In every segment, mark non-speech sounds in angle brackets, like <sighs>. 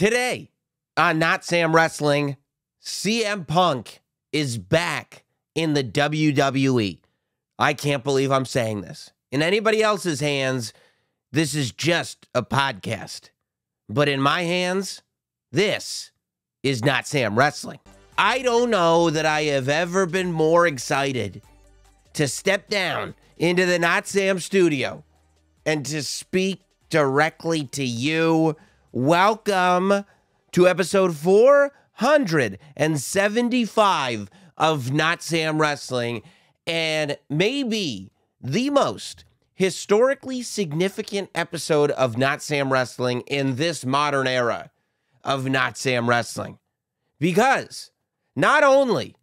Today on Not Sam Wrestling, CM Punk is back in the WWE. I can't believe I'm saying this. In anybody else's hands, this is just a podcast. But in my hands, this is Not Sam Wrestling. I don't know that I have ever been more excited to step down into the Not Sam studio and to speak directly to you. Welcome to episode 475 of Not Sam Wrestling and maybe the most historically significant episode of Not Sam Wrestling in this modern era of Not Sam Wrestling. Because not only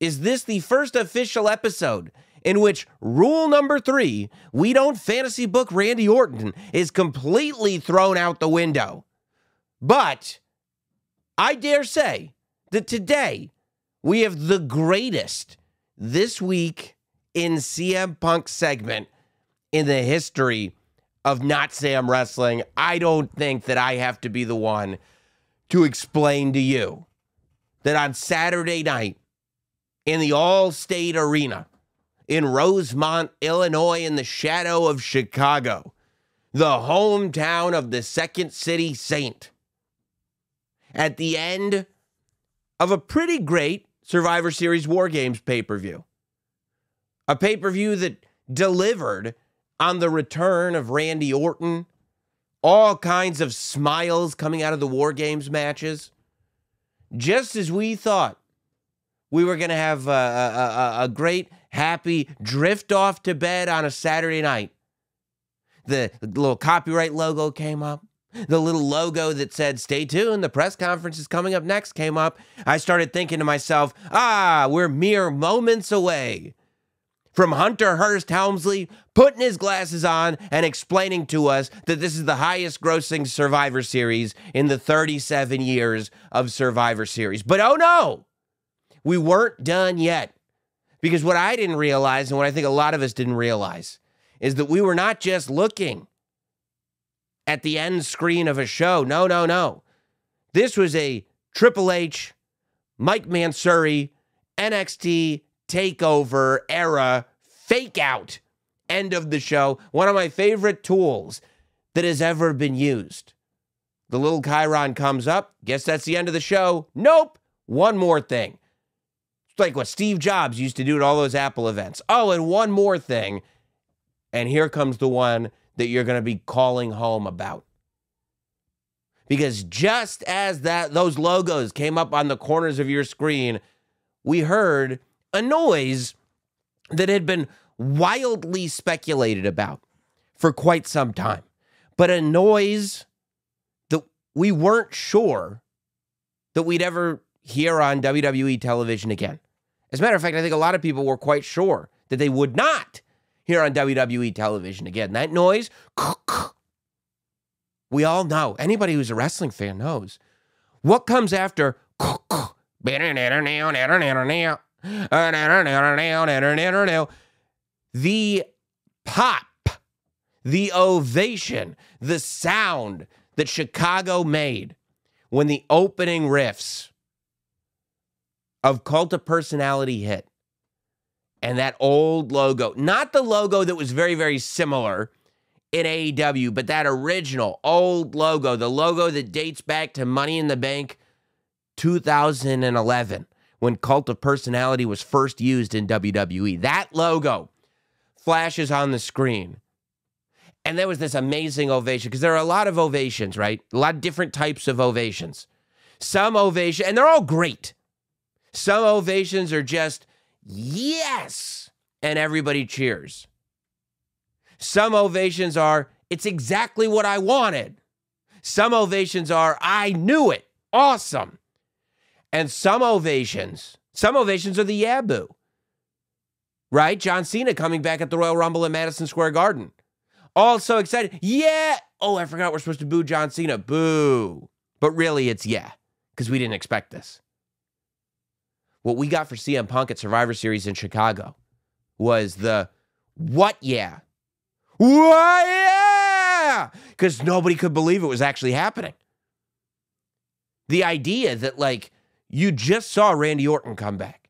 is this the first official episode in which rule number three, we don't fantasy book Randy Orton, is completely thrown out the window. But I dare say that today we have the greatest this week in CM Punk segment in the history of not Sam Wrestling. I don't think that I have to be the one to explain to you that on Saturday night in the Allstate Arena, in Rosemont, Illinois, in the shadow of Chicago, the hometown of the Second City Saint. At the end of a pretty great Survivor Series War Games pay per view, a pay per view that delivered on the return of Randy Orton, all kinds of smiles coming out of the War Games matches, just as we thought we were going to have a, a, a, great, happy drift off to bed on a Saturday night. The, little copyright logo came up. The little logo that said, stay tuned, the press conference is coming up next came up. I started thinking to myself, ah, we're mere moments away from Hunter Hearst Helmsley putting his glasses on and explaining to us that this is the highest grossing Survivor Series in the 37 years of Survivor Series. But oh no! we weren't done yet. Because what I didn't realize, and what I think a lot of us didn't realize, is that we were not just looking at the end screen of a show. No, no, no. This was a Triple H, Mike Mansury, NXT takeover era fake out end of the show. One of my favorite tools that has ever been used. The little chyron comes up. Guess that's the end of the show. Nope. One more thing like what Steve Jobs used to do at all those Apple events. Oh, and one more thing. And here comes the one that you're going to be calling home about. Because just as that those logos came up on the corners of your screen, we heard a noise that had been wildly speculated about for quite some time. But a noise that we weren't sure that we'd ever hear on WWE television again. As a matter of fact, I think a lot of people were quite sure that they would not hear on WWE television again. That noise, we all know. Anybody who's a wrestling fan knows. What comes after the pop, the ovation, the sound that Chicago made when the opening riffs of Cult of Personality hit. And that old logo, not the logo that was very, very similar in AEW, but that original old logo, the logo that dates back to Money in the Bank 2011 when Cult of Personality was first used in WWE. That logo flashes on the screen. And there was this amazing ovation because there are a lot of ovations, right? A lot of different types of ovations. Some ovation, and they're all great. Some ovations are just, yes, and everybody cheers. Some ovations are, it's exactly what I wanted. Some ovations are, I knew it, awesome. And some ovations, some ovations are the Yabu, right? John Cena coming back at the Royal Rumble in Madison Square Garden. All so excited. Yeah. Oh, I forgot we're supposed to boo John Cena. Boo. But really, it's yeah, because we didn't expect this what we got for CM Punk at Survivor Series in Chicago was the what yeah. What yeah? Because nobody could believe it was actually happening. The idea that, like, you just saw Randy Orton come back.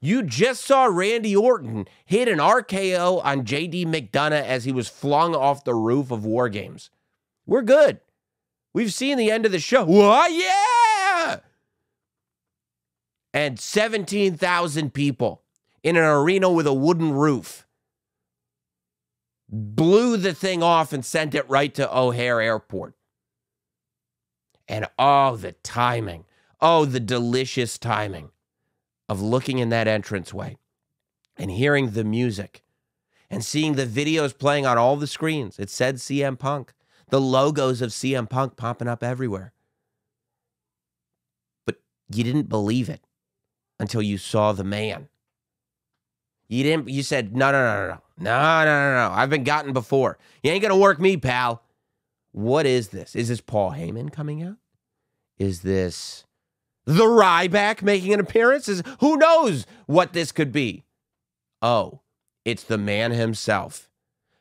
You just saw Randy Orton hit an RKO on JD McDonagh as he was flung off the roof of War Games. We're good. We've seen the end of the show. What? Yeah! And 17,000 people in an arena with a wooden roof blew the thing off and sent it right to O'Hare Airport. And oh, the timing. Oh, the delicious timing of looking in that entranceway and hearing the music and seeing the videos playing on all the screens. It said CM Punk, the logos of CM Punk popping up everywhere. But you didn't believe it until you saw the man. You didn't. You said no, no, no, no, no, no, no, no. I've been gotten before. You ain't gonna work me, pal. What is this? Is this Paul Heyman coming out? Is this the Ryback making an appearance? Is who knows what this could be? Oh, it's the man himself,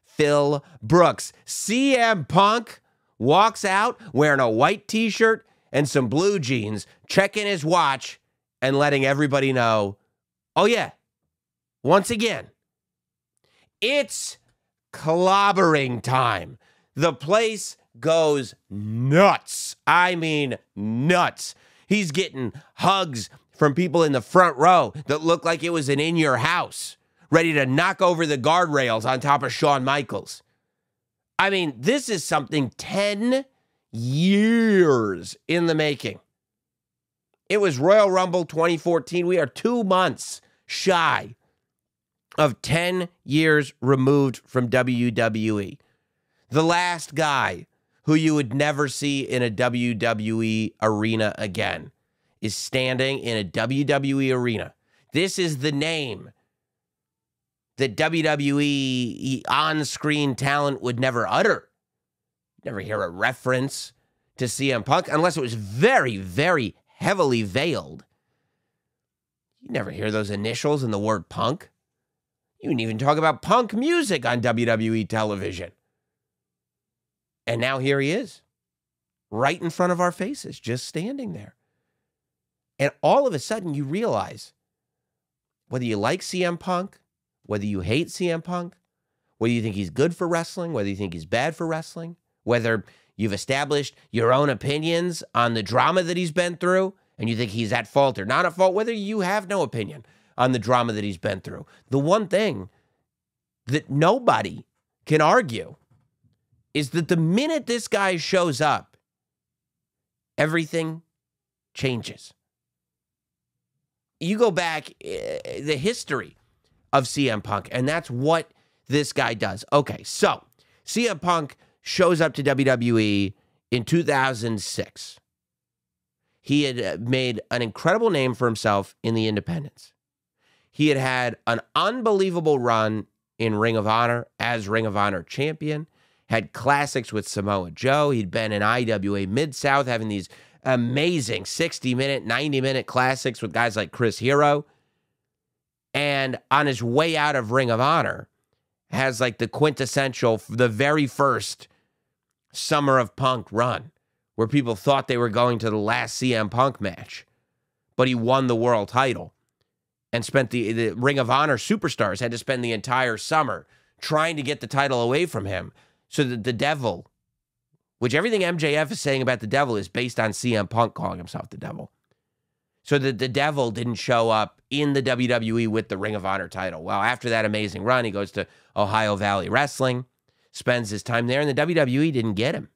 Phil Brooks. CM Punk walks out wearing a white T-shirt and some blue jeans, checking his watch and letting everybody know, "Oh yeah. Once again, it's clobbering time. The place goes nuts. I mean, nuts. He's getting hugs from people in the front row that look like it was an in your house, ready to knock over the guardrails on top of Shawn Michaels. I mean, this is something 10 years in the making. It was Royal Rumble 2014. We are two months shy of 10 years removed from WWE. The last guy who you would never see in a WWE arena again, is standing in a WWE arena. This is the name that WWE on screen talent would never utter. Never hear a reference to CM Punk unless it was very, very heavily veiled. You never hear those initials in the word punk. You wouldn't even talk about punk music on WWE television. And now here he is, right in front of our faces, just standing there. And all of a sudden, you realize whether you like CM Punk, whether you hate CM Punk, whether you think he's good for wrestling, whether you think he's bad for wrestling, whether you've established your own opinions on the drama that he's been through, and you think he's at fault or not at fault, whether you have no opinion on the drama that he's been through. The one thing that nobody can argue is that the minute this guy shows up, everything changes. You go back uh, the history of CM Punk, and that's what this guy does. Okay, so CM Punk shows up to WWE in 2006. He had eh, made an incredible name for himself in the independents. He had had an unbelievable run in Ring of Honor as Ring of Honor champion had classics with Samoa Joe. He'd been in IWA Mid South having these amazing 60 minute, 90 minute classics with guys like Chris Hero. And on his way out of Ring of Honor, has like the quintessential, the very first Summer of Punk run where people thought they were going to the last CM Punk match, but he won the world title and spent the, the Ring of Honor superstars had to spend the entire summer trying to get the title away from him so that the devil, which everything MJF is saying about the devil is based on CM Punk calling himself the devil. So that the devil didn't show up in the WWE with the Ring of Honor title. Well, after that amazing run, he goes to Ohio Valley Wrestling, spends his time there, and the WWE didn't get him.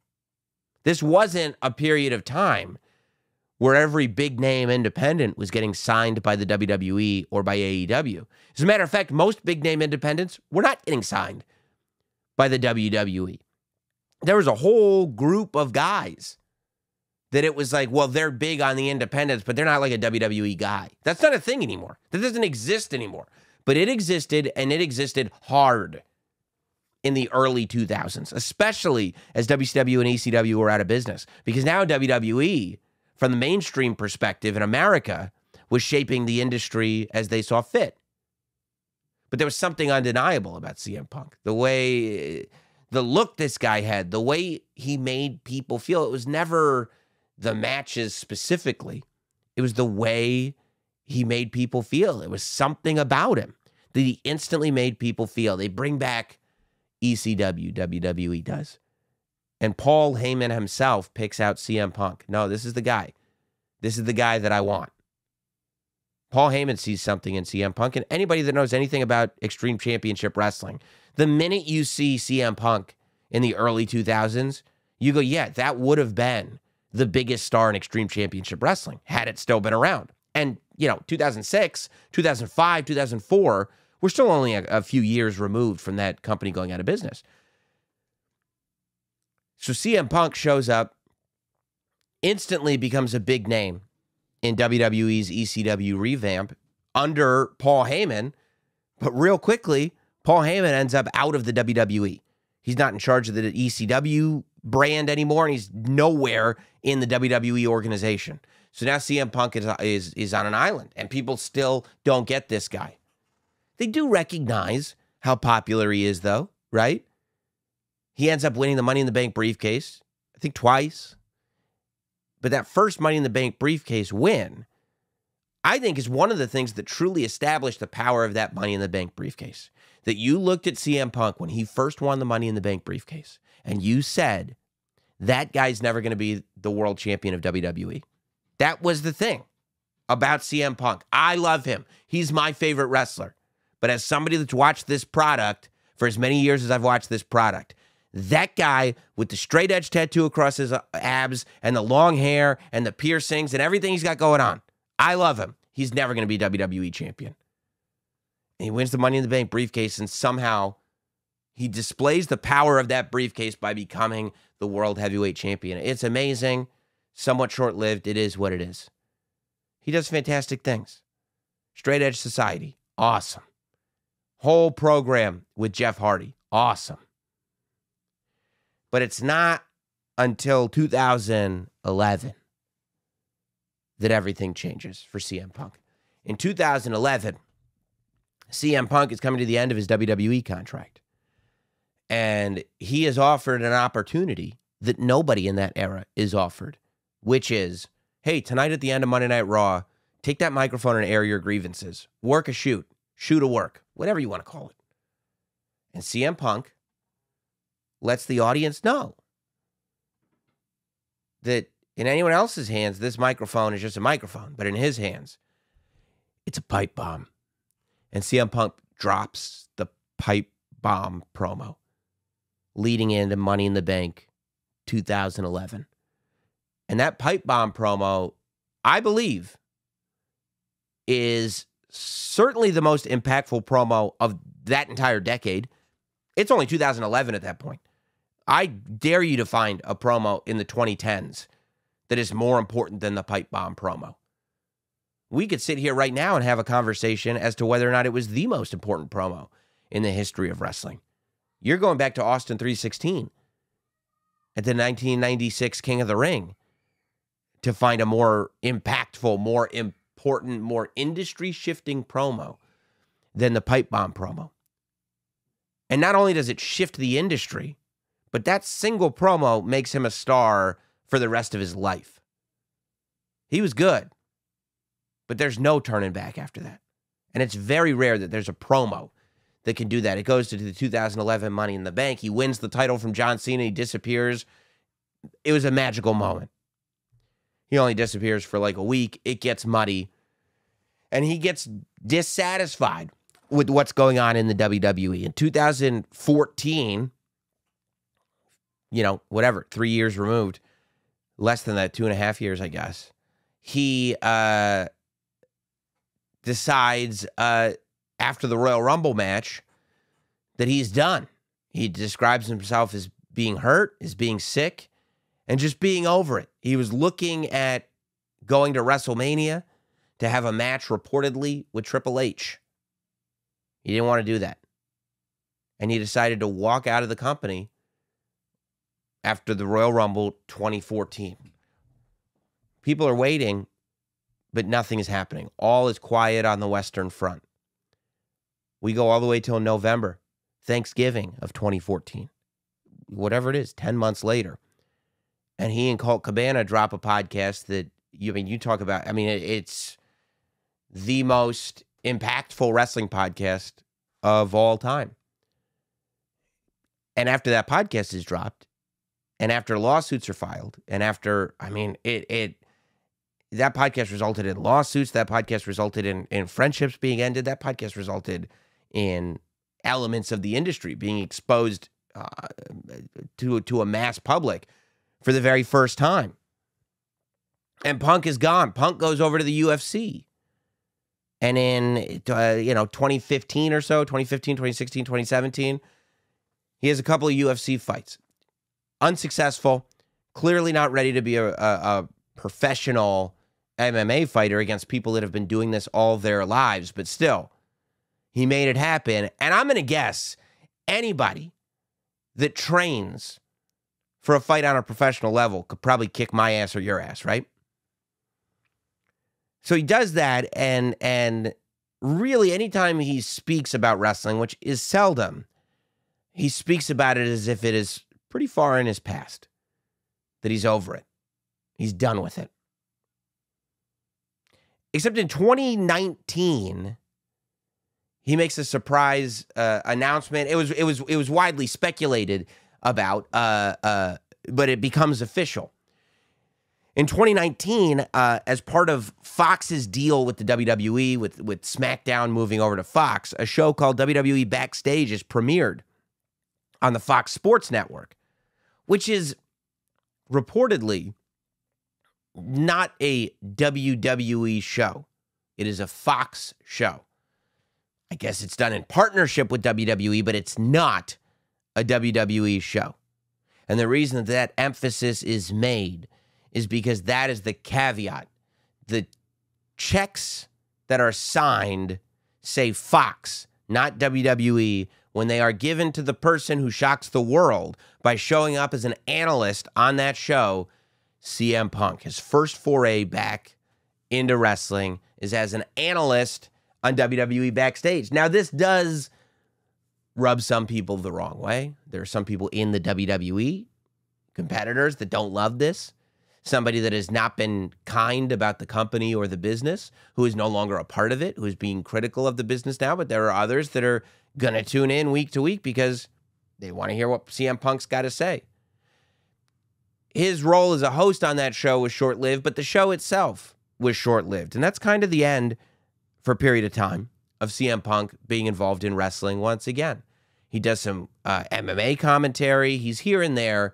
This wasn't a period of time where every big name independent was getting signed by the WWE or by AEW. As a matter of fact, most big name independents were not getting signed by the WWE. There was a whole group of guys that it was like, well, they're big on the independents, but they're not like a WWE guy. That's not a thing anymore. That doesn't exist anymore. But it existed and it existed hard in the early 2000s, especially as WCW and ECW were out of business. Because now WWE, from the mainstream perspective in America, was shaping the industry as they saw fit. But there was something undeniable about CM Punk. The way, the look this guy had, the way he made people feel. It was never the matches specifically. It was the way he made people feel. It was something about him that he instantly made people feel. They bring back ECW, WWE does. And Paul Heyman himself picks out CM Punk. No, this is the guy. This is the guy that I want. Paul Heyman sees something in CM Punk, and anybody that knows anything about Extreme Championship Wrestling, the minute you see CM Punk in the early 2000s, you go, yeah, that would have been the biggest star in Extreme Championship Wrestling had it still been around. And, you know, 2006, 2005, 2004, we're still only a, a few years removed from that company going out of business. So CM Punk shows up, instantly becomes a big name in WWE's ECW revamp under Paul Heyman, but real quickly, Paul Heyman ends up out of the WWE. He's not in charge of the ECW brand anymore, and he's nowhere in the WWE organization. So now CM Punk is, is, is on an island, and people still don't get this guy. They do recognize how popular he is, though, right? He ends up winning the Money in the Bank briefcase, I think twice. But that first Money in the Bank briefcase win, I think, is one of the things that truly established the power of that Money in the Bank briefcase. That you looked at CM Punk when he first won the Money in the Bank briefcase, and you said, that guy's never going to be the world champion of WWE. That was the thing about CM Punk. I love him. He's my favorite wrestler. But as somebody that's watched this product for as many years as I've watched this product, that guy with the straight edge tattoo across his uh, abs and the long hair and the piercings and everything he's got going on, I love him. He's never going to be WWE champion. And he wins the Money in the Bank briefcase, and somehow he displays the power of that briefcase by becoming the world heavyweight champion. It's amazing, somewhat short lived. It is what it is. He does fantastic things. Straight Edge Society, awesome. Whole program with Jeff Hardy, awesome. But it's not until 2011 that everything changes for CM Punk. In 2011, CM Punk is coming to the end of his WWE contract. And he is offered an opportunity that nobody in that era is offered, which is hey, tonight at the end of Monday Night Raw, take that microphone and air your grievances. Work a shoot, shoot a work, whatever you want to call it. And CM Punk lets the audience know that in anyone else's hands, this microphone is just a microphone, but in his hands, it's a pipe bomb. And CM Punk drops the pipe bomb promo leading into Money in the Bank 2011. And that pipe bomb promo, I believe, is certainly the most impactful promo of that entire decade. It's only 2011 at that point. I dare you to find a promo in the 2010s that is more important than the pipe bomb promo. We could sit here right now and have a conversation as to whether or not it was the most important promo in the history of wrestling. You're going back to Austin 316 at the 1996 King of the Ring to find a more impactful, more important, more industry shifting promo than the pipe bomb promo. And not only does it shift the industry, but that single promo makes him a star for the rest of his life. He was good, but there's no turning back after that. And it's very rare that there's a promo that can do that. It goes to the 2011 Money in the Bank. He wins the title from John Cena. He disappears. It was a magical moment. He only disappears for like a week. It gets muddy. And he gets dissatisfied with what's going on in the WWE. In 2014, you know, whatever, three years removed, less than that, two and a half years, I guess, he uh, decides uh, after the Royal Rumble match that he's done. He describes himself as being hurt, as being sick, and just being over it. He was looking at going to WrestleMania to have a match reportedly with Triple H. He didn't want to do that. And he decided to walk out of the company after the Royal Rumble 2014. People are waiting, but nothing is happening. All is quiet on the Western Front. We go all the way till November, Thanksgiving of 2014, whatever it is, 10 months later. And he and Colt Cabana drop a podcast that you I mean you talk about. I mean, it, it's the most impactful wrestling podcast of all time. And after that podcast is dropped, and after lawsuits are filed, and after I mean it it that podcast resulted in lawsuits, that podcast resulted in in friendships being ended, that podcast resulted in elements of the industry being exposed uh, to to a mass public for the very first time. And Punk is gone. Punk goes over to the UFC. And in uh, you know 2015 or so, 2015, 2016, 2017, he has a couple of UFC fights. Unsuccessful, clearly not ready to be a, a, a professional MMA fighter against people that have been doing this all their lives, but still, he made it happen. And I'm going to guess anybody that trains for a fight on a professional level could probably kick my ass or your ass, right? So he does that, and and really, anytime he speaks about wrestling, which is seldom, he speaks about it as if it is pretty far in his past, that he's over it, he's done with it. Except in 2019, he makes a surprise uh, announcement. It was it was it was widely speculated about, uh, uh, but it becomes official. In 2019, uh, as part of Fox's deal with the WWE, with, with SmackDown moving over to Fox, a show called WWE Backstage is premiered on the Fox Sports Network, which is reportedly not a WWE show. It is a Fox show. I guess it's done in partnership with WWE, but it's not a WWE show. And the reason that, that emphasis is made is because that is the caveat. The checks that are signed say Fox, not WWE, when they are given to the person who shocks the world by showing up as an analyst on that show, CM Punk. His first foray back into wrestling is as an analyst on WWE Backstage. Now, this does rub some people the wrong way. There are some people in the WWE, competitors, that don't love this somebody that has not been kind about the company or the business, who is no longer a part of it, who is being critical of the business now. But there are others that are going to tune in week to week because they want to hear what CM Punk's got to say. His role as a host on that show was short lived, but the show itself was short lived. And that's kind of the end for a period of time of CM Punk being involved in wrestling once again. He does some uh, MMA commentary, he's here and there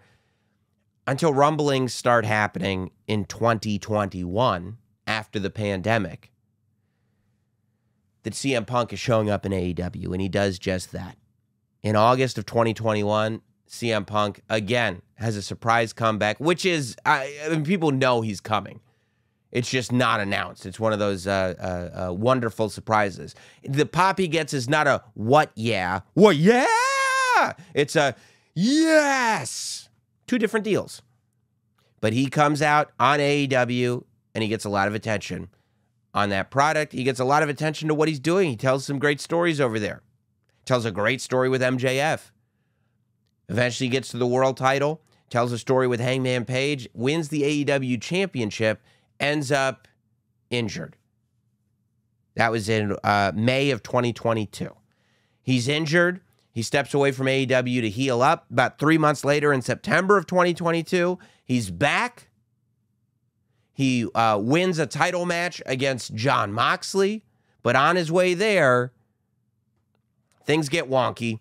until rumblings start happening in 2021 after the pandemic that CM Punk is showing up in AEW, and he does just that. In August of 2021, CM Punk again has a surprise comeback, which is I, I mean, people know he's coming. It's just not announced. It's one of those uh, uh, uh, wonderful surprises. The pop he gets is not a what yeah, what yeah. It's a yes two different deals. But he comes out on AEW and he gets a lot of attention on that product. He gets a lot of attention to what he's doing. He tells some great stories over there. Tells a great story with MJF. Eventually gets to the world title, tells a story with Hangman Page, wins the AEW championship, ends up injured. That was in uh, May of 2022. He's injured. He steps away from AEW to heal up. About three months later, in September of 2022, he's back. He uh, wins a title match against Jon Moxley, but on his way there, things get wonky.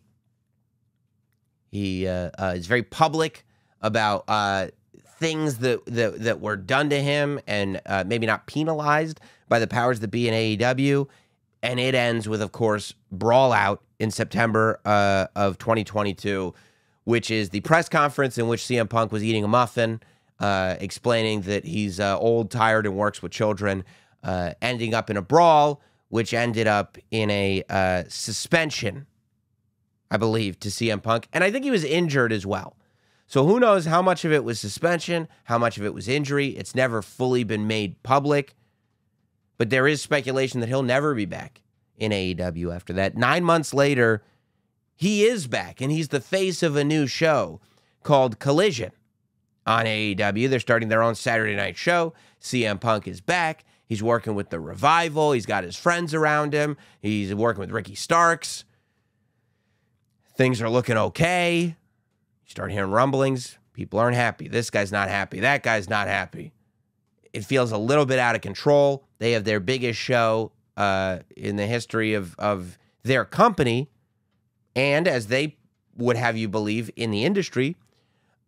He uh, uh, is very public about uh, things that, that that were done to him, and uh, maybe not penalized by the powers that be in AEW. And it ends with, of course, brawl out in September uh, of 2022, which is the press conference in which CM Punk was eating a muffin, uh, explaining that he's uh, old, tired, and works with children, uh, ending up in a brawl, which ended up in a uh, suspension, I believe, to CM Punk. And I think he was injured as well. So who knows how much of it was suspension, how much of it was injury. It's never fully been made public. But there is speculation that he'll never be back in AEW after that. Nine months later, he is back and he's the face of a new show called Collision on AEW. They're starting their own Saturday night show. CM Punk is back. He's working with the revival. He's got his friends around him. He's working with Ricky Starks. Things are looking okay. You start hearing rumblings. People aren't happy. This guy's not happy. That guy's not happy. It feels a little bit out of control. They have their biggest show uh, in the history of, of their company. And as they would have you believe in the industry,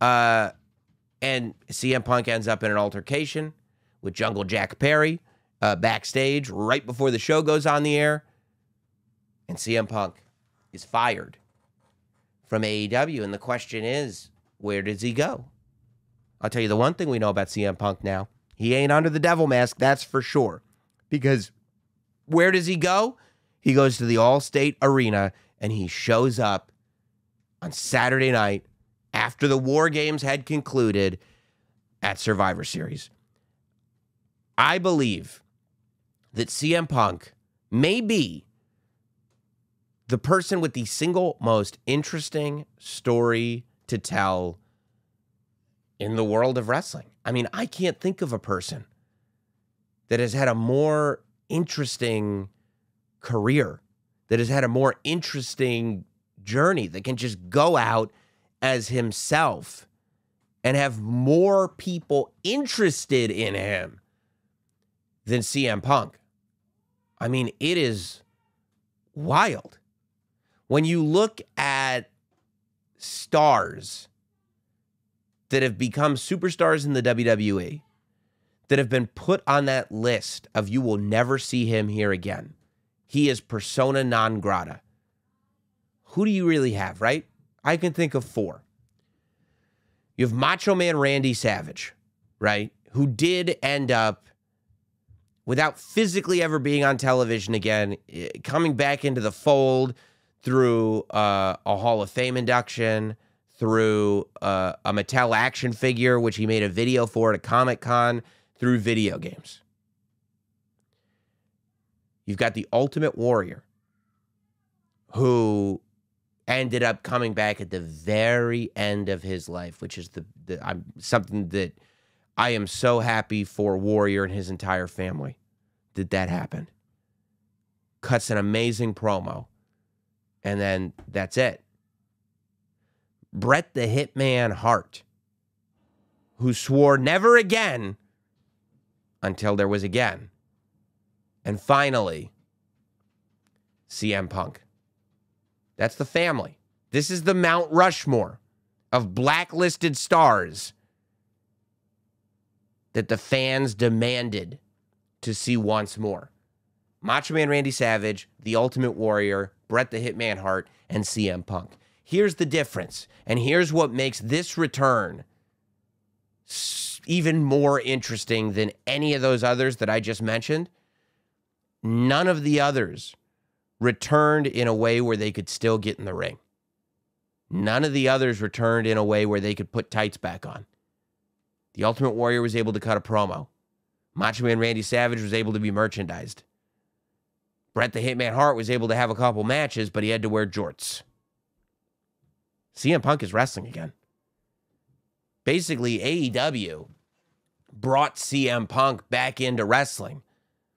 uh, and CM Punk ends up in an altercation with Jungle Jack Perry uh, backstage right before the show goes on the air. And CM Punk is fired from AEW. And the question is, where does he go? I'll tell you the one thing we know about CM Punk now. He ain't under the devil mask, that's for sure. Because where does he go? He goes to the Allstate Arena and he shows up on Saturday night after the War Games had concluded at Survivor Series. I believe that CM Punk may be the person with the single most interesting story to tell in the world of wrestling. I mean, I can't think of a person that has had a more interesting career, that has had a more interesting journey, that can just go out as himself and have more people interested in him than CM Punk. I mean, it is wild. When you look at stars that have become superstars in the WWE, that have been put on that list of you will never see him here again, he is persona non grata. Who do you really have, right? I can think of four. You have Macho Man Randy Savage, right? Who did end up, without physically ever being on television again, eh, coming back into the fold through uh, a Hall of Fame induction, through uh, a Mattel action figure, which he made a video for at a Comic Con, through video games. You've got the Ultimate Warrior, who ended up coming back at the very end of his life, which is the, the I'm something that I am so happy for Warrior and his entire family that that happened. Cuts an amazing promo, and then that's it. Bret the Hitman Hart, who swore never again until there was again. And finally, CM Punk. That's the family. This is the Mount Rushmore of blacklisted stars that the fans demanded to see once more. Macho Man Randy Savage, The Ultimate Warrior, Bret the Hitman Hart, and CM Punk. Here's the difference, and here's what makes this return even more interesting than any of those others that I just mentioned. None of the others returned in a way where they could still get in the ring. None of the others returned in a way where they could put tights back on. The Ultimate Warrior was able to cut a promo. Macho Man Randy Savage was able to be merchandised. Bret the Hitman Hart was able to have a couple matches, but he had to wear jorts. CM Punk is wrestling again. Basically, AEW brought CM Punk back into wrestling,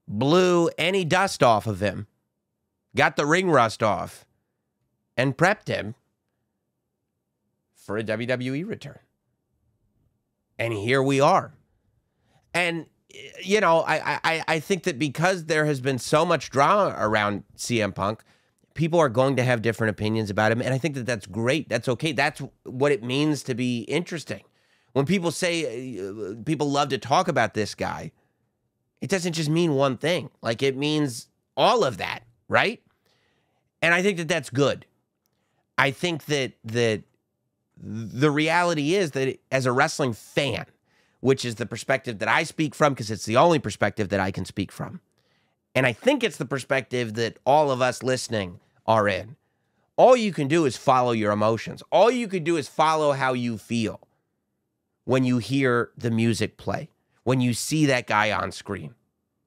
blew any dust off of him, got the ring rust off, and prepped him for a WWE return. And here we are. And you know, I, I I think that because there has been so much drama around CM Punk, people are going to have different opinions about him, and I think that that's great. That's okay. That's what it means to be interesting. When people say uh, people love to talk about this guy, it doesn't just mean one thing. Like it means all of that, right? And I think that that's good. I think that that the reality is that as a wrestling fan, which is the perspective that I speak from because it's the only perspective that I can speak from. And I think it's the perspective that all of us listening are in. All you can do is follow your emotions. All you can do is follow how you feel when you hear the music play, when you see that guy on screen.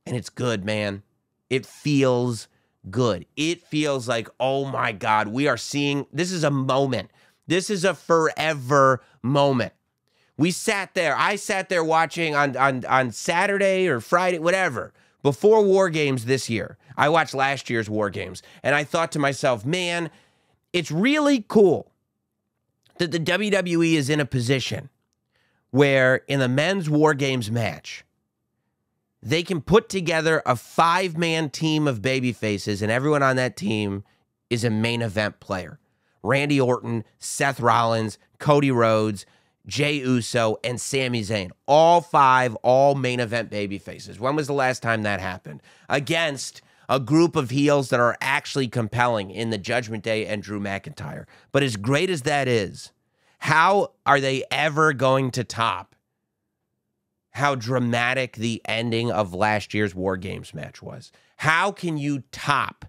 And it's good, man. It feels good. It feels like, oh my God, we are seeing this is a moment. This is a forever moment. We sat there. I sat there watching on on on Saturday or Friday, whatever, before War Games this year. I watched last year's War Games, and I thought to myself, man, it's really cool that the WWE is in a position where in the men's War Games match, they can put together a five man team of baby faces, and everyone on that team is a main event player. Randy Orton, Seth Rollins, Cody Rhodes, Jey Uso, and Sami Zayn. All five, all main event baby faces. When was the last time that happened? Against a group of heels that are actually compelling in the Judgment Day and Drew McIntyre. But as great as that is, how are they ever going to top how dramatic the ending of last year's War Games match was? How can you top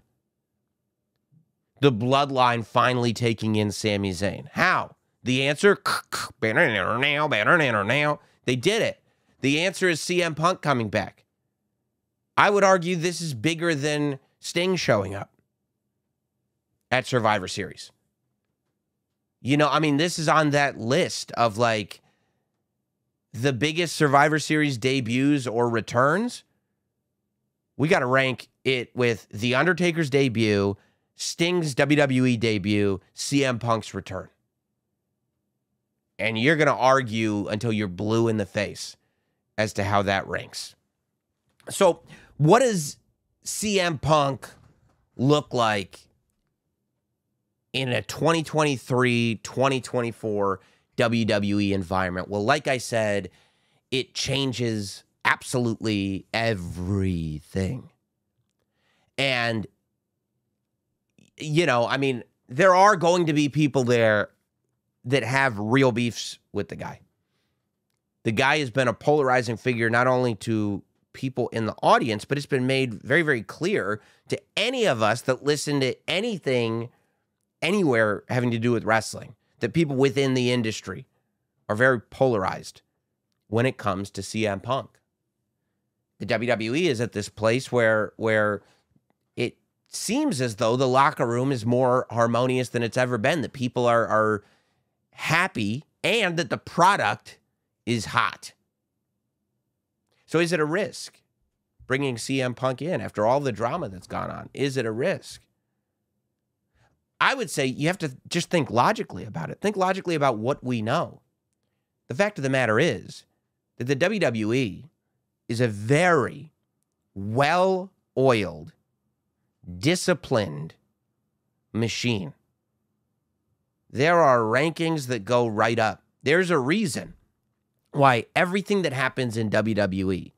the bloodline finally taking in Sami Zayn? How? The answer, now. They did it. The answer is CM Punk coming back. I would argue this is bigger than Sting showing up at Survivor Series. You know, I mean, this is on that list of like the biggest Survivor Series debuts or returns. We got to rank it with The Undertaker's debut, Sting's WWE debut, CM Punk's return. And you're going to argue until you're blue in the face as to how that ranks. So, what does CM Punk look like in a 2023 2024 WWE environment? Well, like I said, it changes absolutely everything. And, you know, I mean, there are going to be people there that have real beefs with the guy. The guy has been a polarizing figure not only to people in the audience, but it's been made very, very clear to any of us that listen to anything anywhere having to do with wrestling that people within the industry are very polarized when it comes to CM Punk. The WWE is at this place where where it seems as though the locker room is more harmonious than it's ever been. That people are are happy and that the product is hot. So is it a risk bringing CM Punk in after all the drama that's gone on? Is it a risk? I would say you have to just think logically about it. Think logically about what we know. The fact of the matter is that the WWE is a very well oiled, disciplined machine. There are rankings that go right up. There's a reason why everything that happens in WWE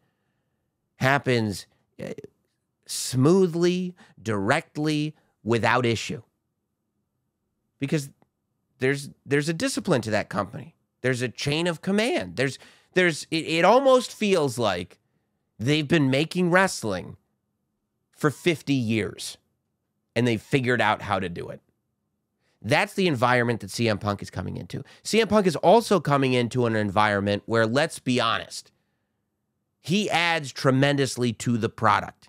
happens eh, smoothly, directly, without issue because there's there's a discipline to that company. There's a chain of command. There's there's it, it almost feels like they've been making wrestling for 50 years and they figured out how to do it. That's the environment that CM Punk is coming into. CM Punk is also coming into an environment where, let's be honest, he adds tremendously to the product.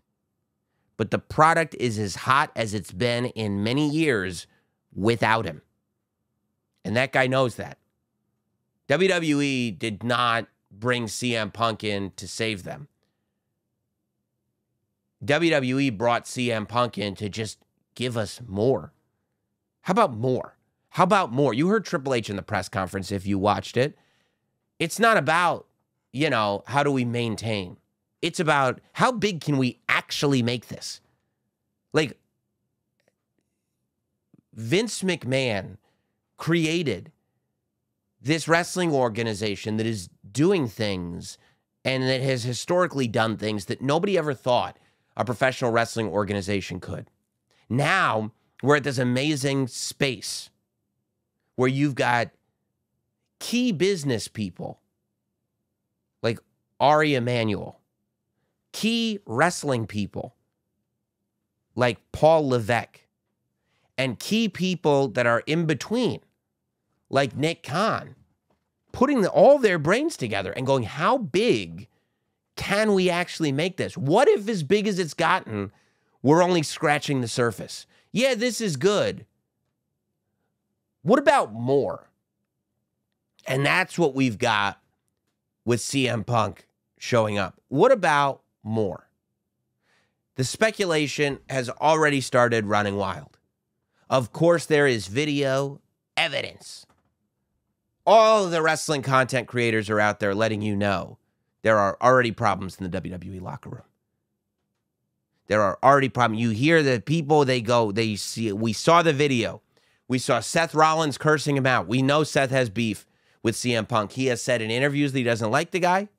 But the product is as hot as it's been in many years without him. And that guy knows that. WWE did not bring CM Punk in to save them. WWE brought CM Punk in to just give us more. How about more? How about more? You heard Triple H in the press conference if you watched it. It's not about, you know, how do we maintain? It's about how big can we actually make this? Like, Vince McMahon created this wrestling organization that is doing things and that has historically done things that nobody ever thought a professional wrestling organization could. Now we're at this amazing space where you've got key business people like Ari Emanuel, key wrestling people like Paul Levesque, and key people that are in between, like Nick Khan, putting the, all their brains together and going, how big can we actually make this? What if, as big as it's gotten, we're only scratching the surface? Yeah, this is good. What about more? And that's what we've got with CM Punk showing up. What about more? The speculation has already started running wild. Of course, there is video evidence. All the wrestling content creators are out there letting you know there are already problems in the WWE locker room. There are already problems. You hear the people, they go, they see, we saw the video. We saw Seth Rollins cursing him out. We know Seth has beef with CM Punk. He has said in interviews that he doesn't like the guy.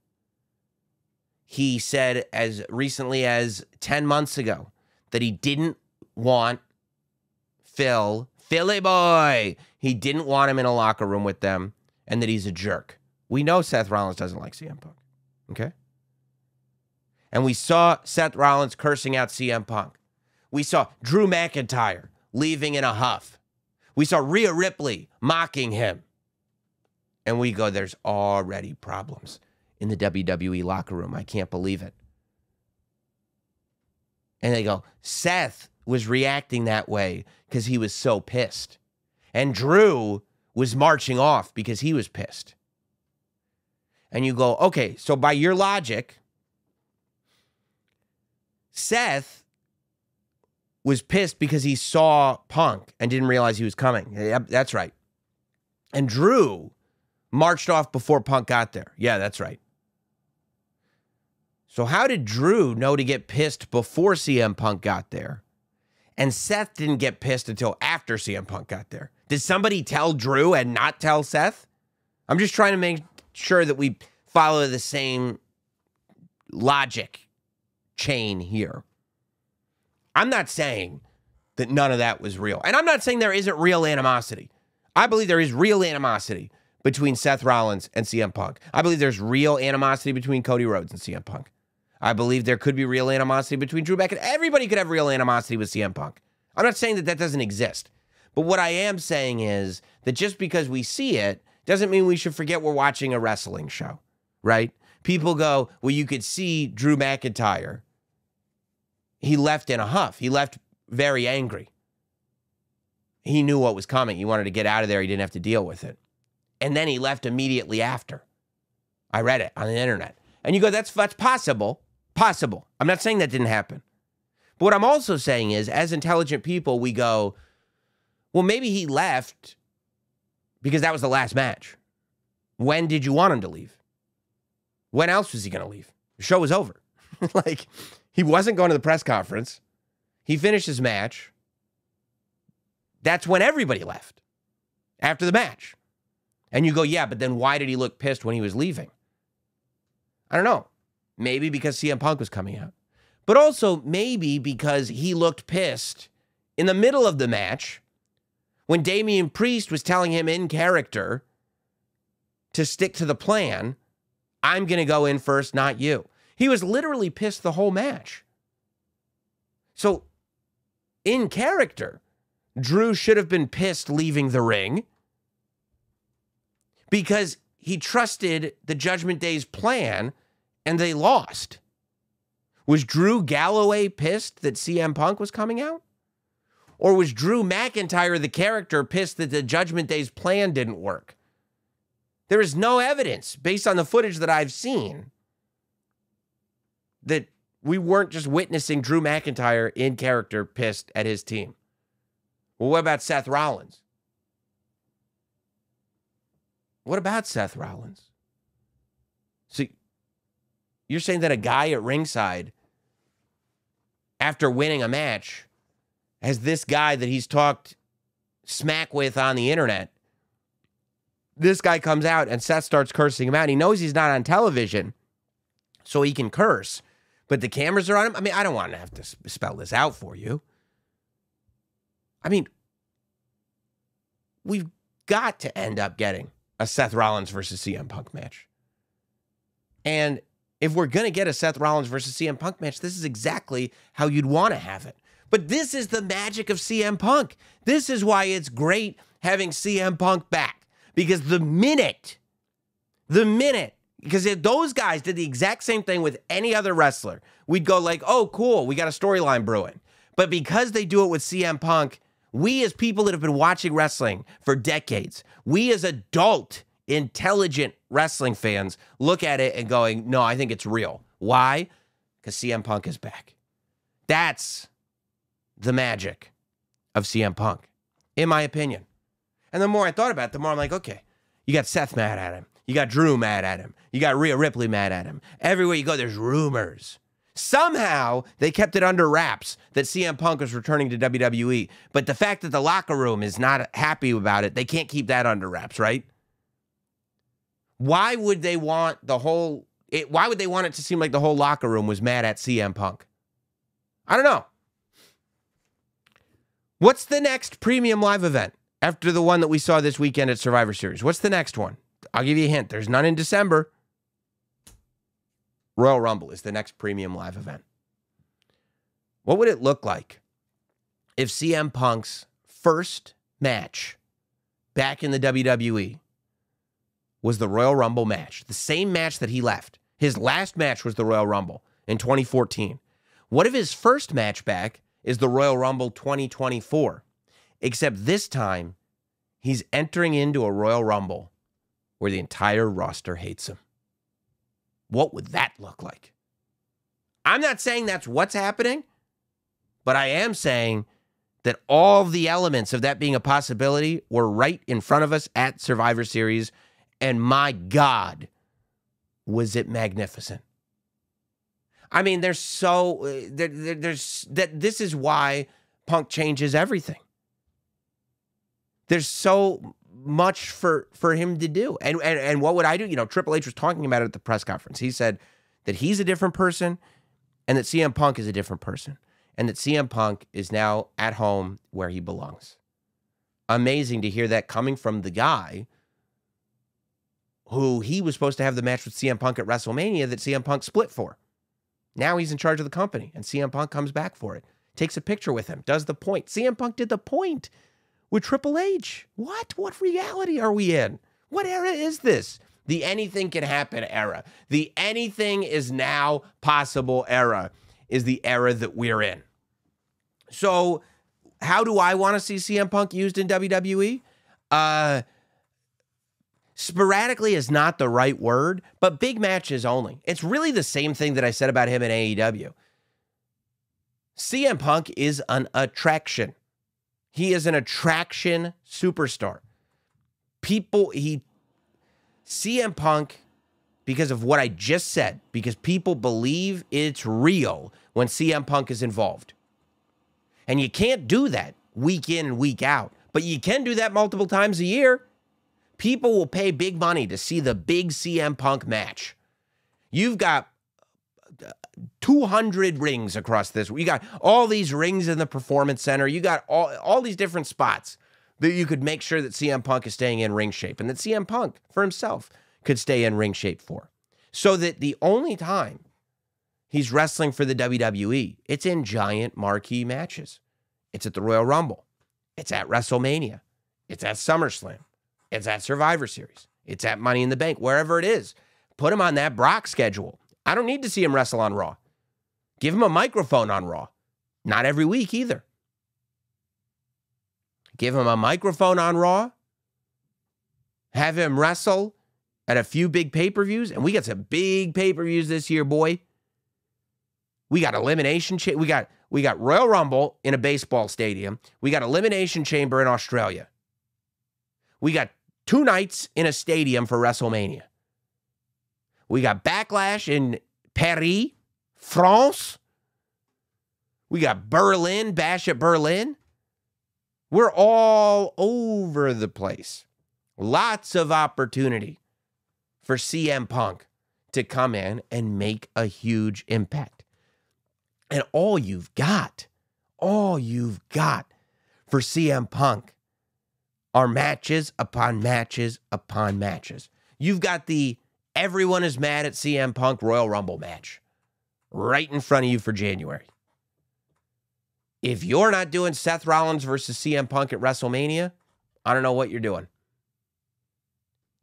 He said as recently as 10 months ago that he didn't want Phil, Philly boy, he didn't want him in a locker room with them and that he's a jerk. We know Seth Rollins doesn't like CM Punk. Okay. And we saw Seth Rollins cursing out CM Punk. We saw Drew McIntyre leaving in a huff. We saw Rhea Ripley mocking him. And we go, there's already problems in the WWE locker room. I can't believe it. And they go, Seth was reacting that way because he was so pissed. And Drew was marching off because he was pissed. And you go, okay, so by your logic, Seth was pissed because he saw Punk and didn't realize he was coming. That's right. And Drew marched off before Punk got there. Yeah, that's right. So, how did Drew know to get pissed before CM Punk got there? And Seth didn't get pissed until after CM Punk got there. Did somebody tell Drew and not tell Seth? I'm just trying to make sure that we follow the same logic chain here. I'm not saying that none of that was real. And I'm not saying there isn't real animosity. I believe there is real animosity between Seth Rollins and CM Punk. I believe there's real animosity between Cody Rhodes and CM Punk. I believe there could be real animosity between Drew Beck and everybody could have real animosity with CM Punk. I'm not saying that that doesn't exist. But what I am saying is that just because we see it doesn't mean we should forget we're watching a wrestling show, right? People go, well, you could see Drew McIntyre. He left in a huff. He left very angry. He knew what was coming. He wanted to get out of there. He didn't have to deal with it. And then he left immediately after. I read it on the internet. And you go, that's, that's possible. Possible. I'm not saying that didn't happen. But what I'm also saying is, as intelligent people, we go, well, maybe he left because that was the last match. When did you want him to leave? When else was he going to leave? The show was over. <laughs> like, he wasn't going to the press conference. He finished his match. That's when everybody left after the match. And you go, yeah, but then why did he look pissed when he was leaving? I don't know. Maybe because CM Punk was coming out, but also maybe because he looked pissed in the middle of the match when Damian Priest was telling him in character to stick to the plan. I'm going to go in first, not you. He was literally pissed the whole match. So, in character, Drew should have been pissed leaving the ring because he trusted the Judgment Day's plan and they lost. Was Drew Galloway pissed that CM Punk was coming out? Or was Drew McIntyre, the character, pissed that the Judgment Day's plan didn't work? There is no evidence based on the footage that I've seen that we weren't just witnessing Drew McIntyre in character pissed at his team. Well, what about Seth Rollins? What about Seth Rollins? See, you're saying that a guy at ringside, after winning a match, has this guy that he's talked smack with on the internet. This guy comes out and Seth starts cursing him out. He knows he's not on television, so he can curse, but the cameras are on him. I mean, I don't want to have to spell this out for you. I mean, we've got to end up getting a Seth Rollins versus CM Punk match. And if we're going to get a Seth Rollins versus CM Punk match, this is exactly how you'd want to have it. But this is the magic of CM Punk. This is why it's great having CM Punk back because the minute, the minute, because if those guys did the exact same thing with any other wrestler, we'd go like, oh, cool, we got a storyline brewing. But because they do it with CM Punk, we as people that have been watching wrestling for decades, we as adult intelligent wrestling fans look at it and going, no, I think it's real. Why? Because CM Punk is back. That's the magic of CM Punk, in my opinion. And the more I thought about it, the more I'm like, okay, you got Seth mad at him. You got Drew mad at him. You got Rhea Ripley mad at him. Everywhere you go, there's rumors. Somehow they kept it under wraps that CM Punk was returning to WWE. But the fact that the locker room is not happy about it, they can't keep that under wraps, right? Why would they want the whole it, why would they want it to seem like the whole locker room was mad at CM Punk? I don't know. What's the next premium live event after the one that we saw this weekend at Survivor Series? What's the next one? I'll give you a hint. There's none in December. Royal Rumble is the next premium live event. What would it look like if CM Punk's first match back in the WWE was the Royal Rumble match, the same match that he left? His last match was the Royal Rumble in 2014. What if his first match back is the Royal Rumble 2024? Except this time, he's entering into a Royal Rumble where the entire roster hates him. What would that look like? I'm not saying that's what's happening, but I am saying that all the elements of that being a possibility were right in front of us at Survivor Series. And my God, was it magnificent. I mean, there's so uh, there, there's that this is why Punk changes everything. There's so much for for him to do. And, and and what would I do? You know, Triple H was talking about it at the press conference. He said that he's a different person and that CM Punk is a different person. And that CM Punk is now at home where he belongs. Amazing to hear that coming from the guy who he was supposed to have the match with CM Punk at WrestleMania that CM Punk split for. Now he's in charge of the company and CM Punk comes back for it. Takes a picture with him, does the point. CM Punk did the point with Triple H. What? What reality are we in? What era is this? The anything can happen era. The anything is now possible era is the era that we're in. So, how do I want to see CM Punk used in WWE? Uh, sporadically is not the right word, but big matches only. It's really the same thing that I said about him in AEW. CM Punk is an attraction. He is an attraction superstar. People, he, CM Punk, because of what I just said, because people believe it's real when CM Punk is involved. And you can't do that week in and week out, but you can do that multiple times a year. People will pay big money to see the big CM Punk match. You've got 200 rings across this. You got all these rings in the performance center. You got all, all these different spots that you could make sure that CM Punk is staying in ring shape and that CM Punk for himself could stay in ring shape for. So that the only time he's wrestling for the WWE, it's in giant marquee matches. It's at the Royal Rumble. It's at WrestleMania. It's at SummerSlam. It's at Survivor Series. It's at Money in the Bank, wherever it is. Put him on that Brock schedule. I don't need to see him wrestle on Raw. Give him a microphone on Raw. Not every week either. Give him a microphone on Raw. Have him wrestle at a few big pay per views. And we got some big pay per views this year, boy. We got elimination. Cha- we got we got Royal Rumble in a baseball stadium. We got elimination chamber in Australia. We got two nights in a stadium for WrestleMania. We got Backlash in Paris, France. We got Berlin, Bash at Berlin. We're all over the place. Lots of opportunity for CM Punk to come in and make a huge impact. And all you've got, all you've got for CM Punk are matches upon matches upon matches. You've got the Everyone is mad at CM Punk Royal Rumble match right in front of you for January. If you're not doing Seth Rollins versus CM Punk at WrestleMania, I don't know what you're doing.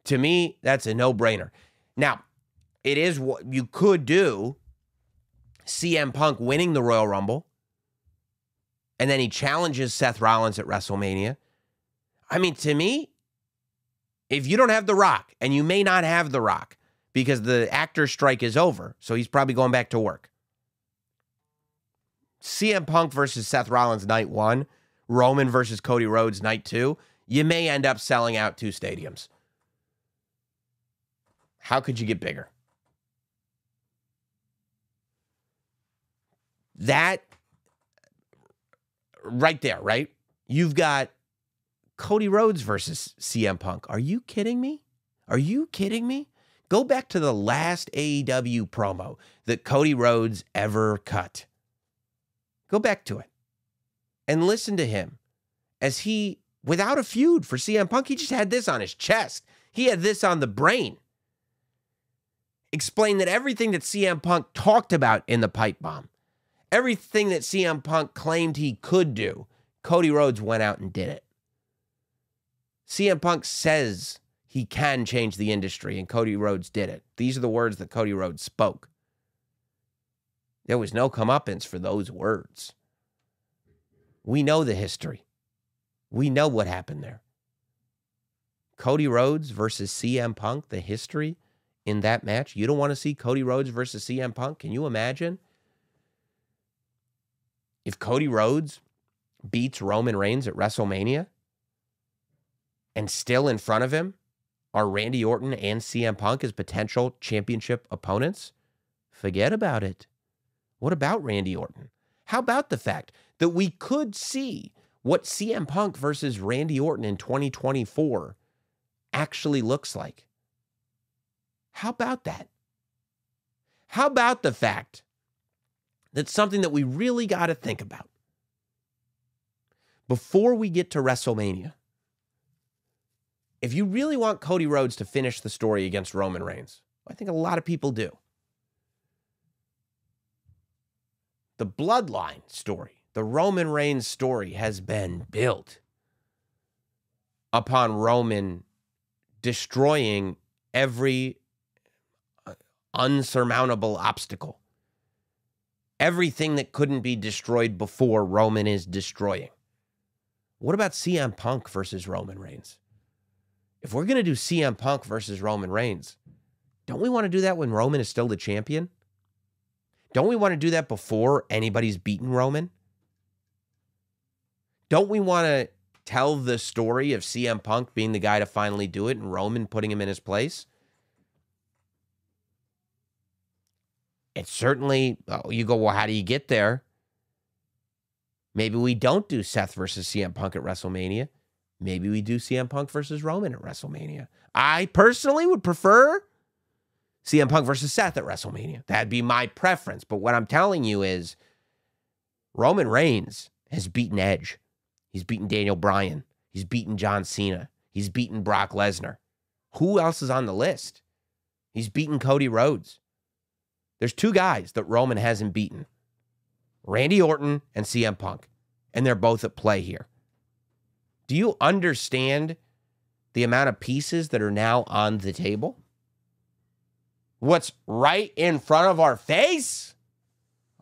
To me, that's a no brainer. Now, it is what you could do CM Punk winning the Royal Rumble, and then he challenges Seth Rollins at WrestleMania. I mean, to me, If you don't have The Rock, and you may not have The Rock because the actor strike is over, so he's probably going back to work. CM Punk versus Seth Rollins night one, Roman versus Cody Rhodes night two, you may end up selling out two stadiums. How could you get bigger? That right there, right? You've got Cody Rhodes versus CM Punk. Are you kidding me? Are you kidding me? Go back to the last AEW promo that Cody Rhodes ever cut. Go back to it and listen to him as he, without a feud for CM Punk, he just had this on his chest. He had this on the brain. Explain that everything that CM Punk talked about in the pipe bomb, everything that CM Punk claimed he could do, Cody Rhodes went out and did it. CM Punk says he can change the industry, and Cody Rhodes did it. These are the words that Cody Rhodes spoke. There was no comeuppance for those words. We know the history. We know what happened there. Cody Rhodes versus CM Punk, the history in that match. You don't want to see Cody Rhodes versus CM Punk? Can you imagine? If Cody Rhodes beats Roman Reigns at WrestleMania and still in front of him are Randy Orton and CM Punk as potential championship opponents, forget about it. What about Randy Orton? How about the fact that we could see what CM Punk versus Randy Orton in 2024 actually looks like? How about that? How about the fact that something that we really got to think about before we get to WrestleMania? If you really want Cody Rhodes to finish the story against Roman Reigns, I think a lot of people do. the bloodline story, the Roman Reigns story has been built upon Roman destroying every uh, unsurmountable obstacle. Everything that couldn't be destroyed before, Roman is destroying. What about CM Punk versus Roman Reigns? If we're going to do CM Punk versus Roman Reigns, don't we want to do that when Roman is still the champion? Don't we want to do that before anybody's beaten Roman? Don't we want to tell the story of CM Punk being the guy to finally do it and Roman putting him in his place? It's certainly, you go, well, how do you get there? Maybe we don't do Seth versus CM Punk at WrestleMania. Maybe we do CM Punk versus Roman at WrestleMania. I personally would prefer CM Punk versus Seth at WrestleMania. That'd be my preference. But what I'm telling you is Roman Reigns has beaten Edge. He's beaten Daniel Bryan. He's beaten John Cena. He's beaten Brock Lesnar. Who else is on the list? He's beaten Cody Rhodes. There's two guys that Roman hasn't beaten Randy Orton and CM Punk. And they're both at play here. Do you understand the amount of pieces that are now on the table? what's right in front of our face?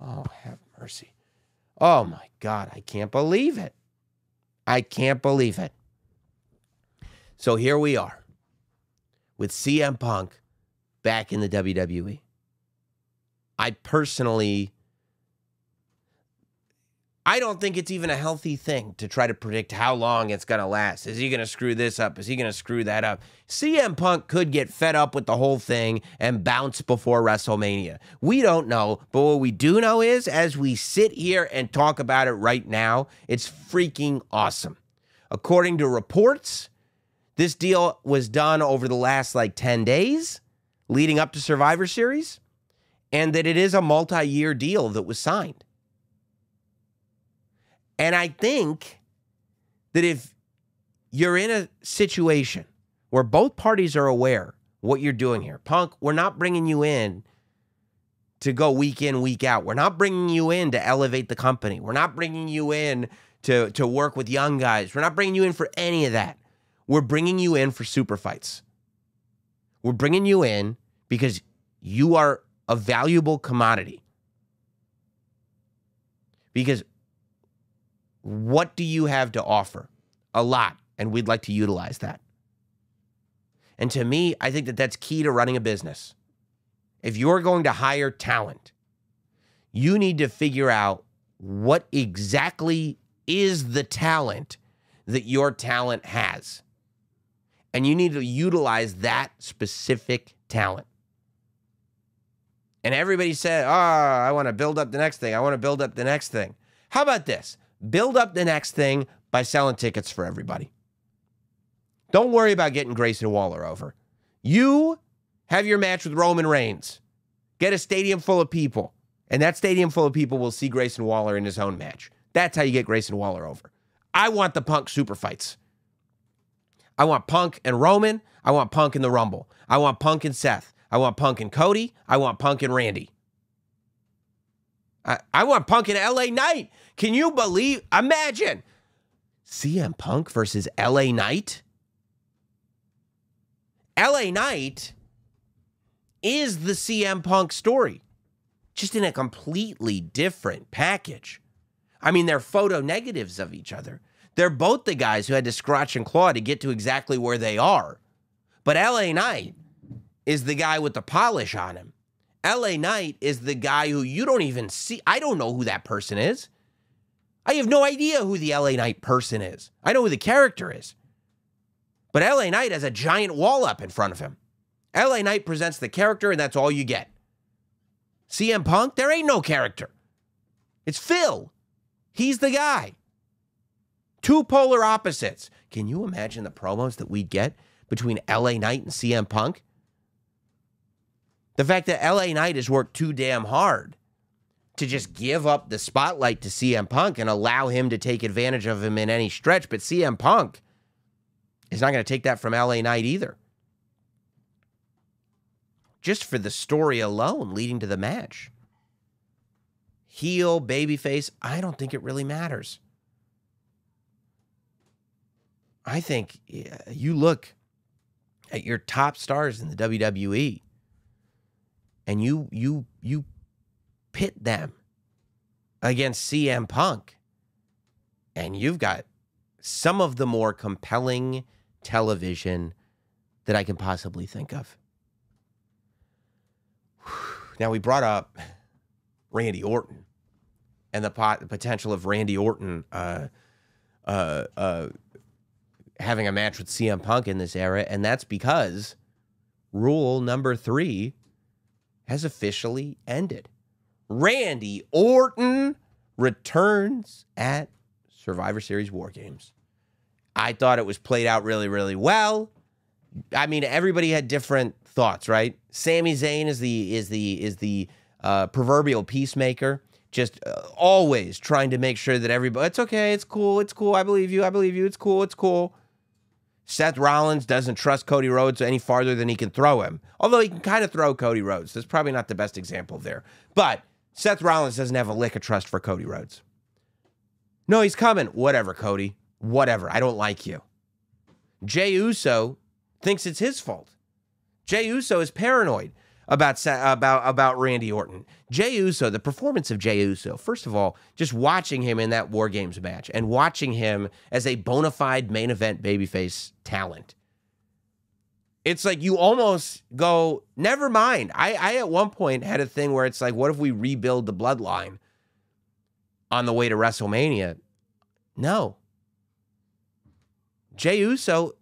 Oh, have mercy. Oh my God, I can't believe it. I can't believe it. So here we are with CM Punk back in the WWE. I personally I don't think it's even a healthy thing to try to predict how long it's going to last. Is he going to screw this up? Is he going to screw that up? CM Punk could get fed up with the whole thing and bounce before WrestleMania. We don't know, but what we do know is as we sit here and talk about it right now, it's freaking awesome. According to reports, this deal was done over the last like 10 days leading up to Survivor Series, and that it is a multi year deal that was signed. And I think that if you're in a situation where both parties are aware what you're doing here, Punk, we're not bringing you in to go week in, week out. We're not bringing you in to elevate the company. We're not bringing you in to, to work with young guys. We're not bringing you in for any of that. We're bringing you in for super fights. We're bringing you in because you are a valuable commodity. Because what do you have to offer? A lot. And we'd like to utilize that. And to me, I think that that's key to running a business. If you're going to hire talent, you need to figure out what exactly is the talent that your talent has. And you need to utilize that specific talent. And everybody said, Oh, I want to build up the next thing. I want to build up the next thing. How about this? Build up the next thing by selling tickets for everybody. Don't worry about getting Grayson Waller over. You have your match with Roman Reigns. Get a stadium full of people. And that stadium full of people will see Grayson Waller in his own match. That's how you get Grayson Waller over. I want the Punk super fights. I want Punk and Roman. I want Punk in the Rumble. I want Punk and Seth. I want Punk and Cody. I want Punk and Randy. I, I want Punk and LA Knight. Can you believe? Imagine CM Punk versus LA Knight. LA Knight is the CM Punk story, just in a completely different package. I mean, they're photo negatives of each other. They're both the guys who had to scratch and claw to get to exactly where they are. But LA Knight is the guy with the polish on him. LA Knight is the guy who you don't even see. I don't know who that person is. I have no idea who the LA Knight person is. I know who the character is. But LA Knight has a giant wall up in front of him. LA Knight presents the character, and that's all you get. CM Punk, there ain't no character. It's Phil. He's the guy. Two polar opposites. Can you imagine the promos that we'd get between LA Knight and CM Punk? The fact that LA Knight has worked too damn hard to just give up the spotlight to CM Punk and allow him to take advantage of him in any stretch. But CM Punk is not going to take that from LA Knight either. Just for the story alone leading to the match. Heel, babyface, I don't think it really matters. I think you look at your top stars in the WWE and you you you pit them against CM Punk and you've got some of the more compelling television that I can possibly think of. <sighs> Now we brought up Randy Orton and the pot, potential of Randy Orton uh, uh, uh, having a match with CM Punk in this era, and that's because rule number three has officially ended. Randy Orton returns at Survivor Series War Games. I thought it was played out really, really well. I mean, everybody had different thoughts, right? Sami Zayn is the is the is the uh, proverbial peacemaker, just uh, always trying to make sure that everybody. It's okay. It's cool. It's cool. I believe you. I believe you. It's cool. It's cool. Seth Rollins doesn't trust Cody Rhodes any farther than he can throw him. Although he can kind of throw Cody Rhodes. That's probably not the best example there. But Seth Rollins doesn't have a lick of trust for Cody Rhodes. No, he's coming. Whatever, Cody. Whatever. I don't like you. Jey Uso thinks it's his fault. Jey Uso is paranoid about about about Randy Orton. Jey Uso, the performance of Jey Uso. First of all, just watching him in that War Games match and watching him as a bona fide main event babyface talent. It's like you almost go, never mind. I, I at one point had a thing where it's like, what if we rebuild the bloodline on the way to WrestleMania? No. Jey Uso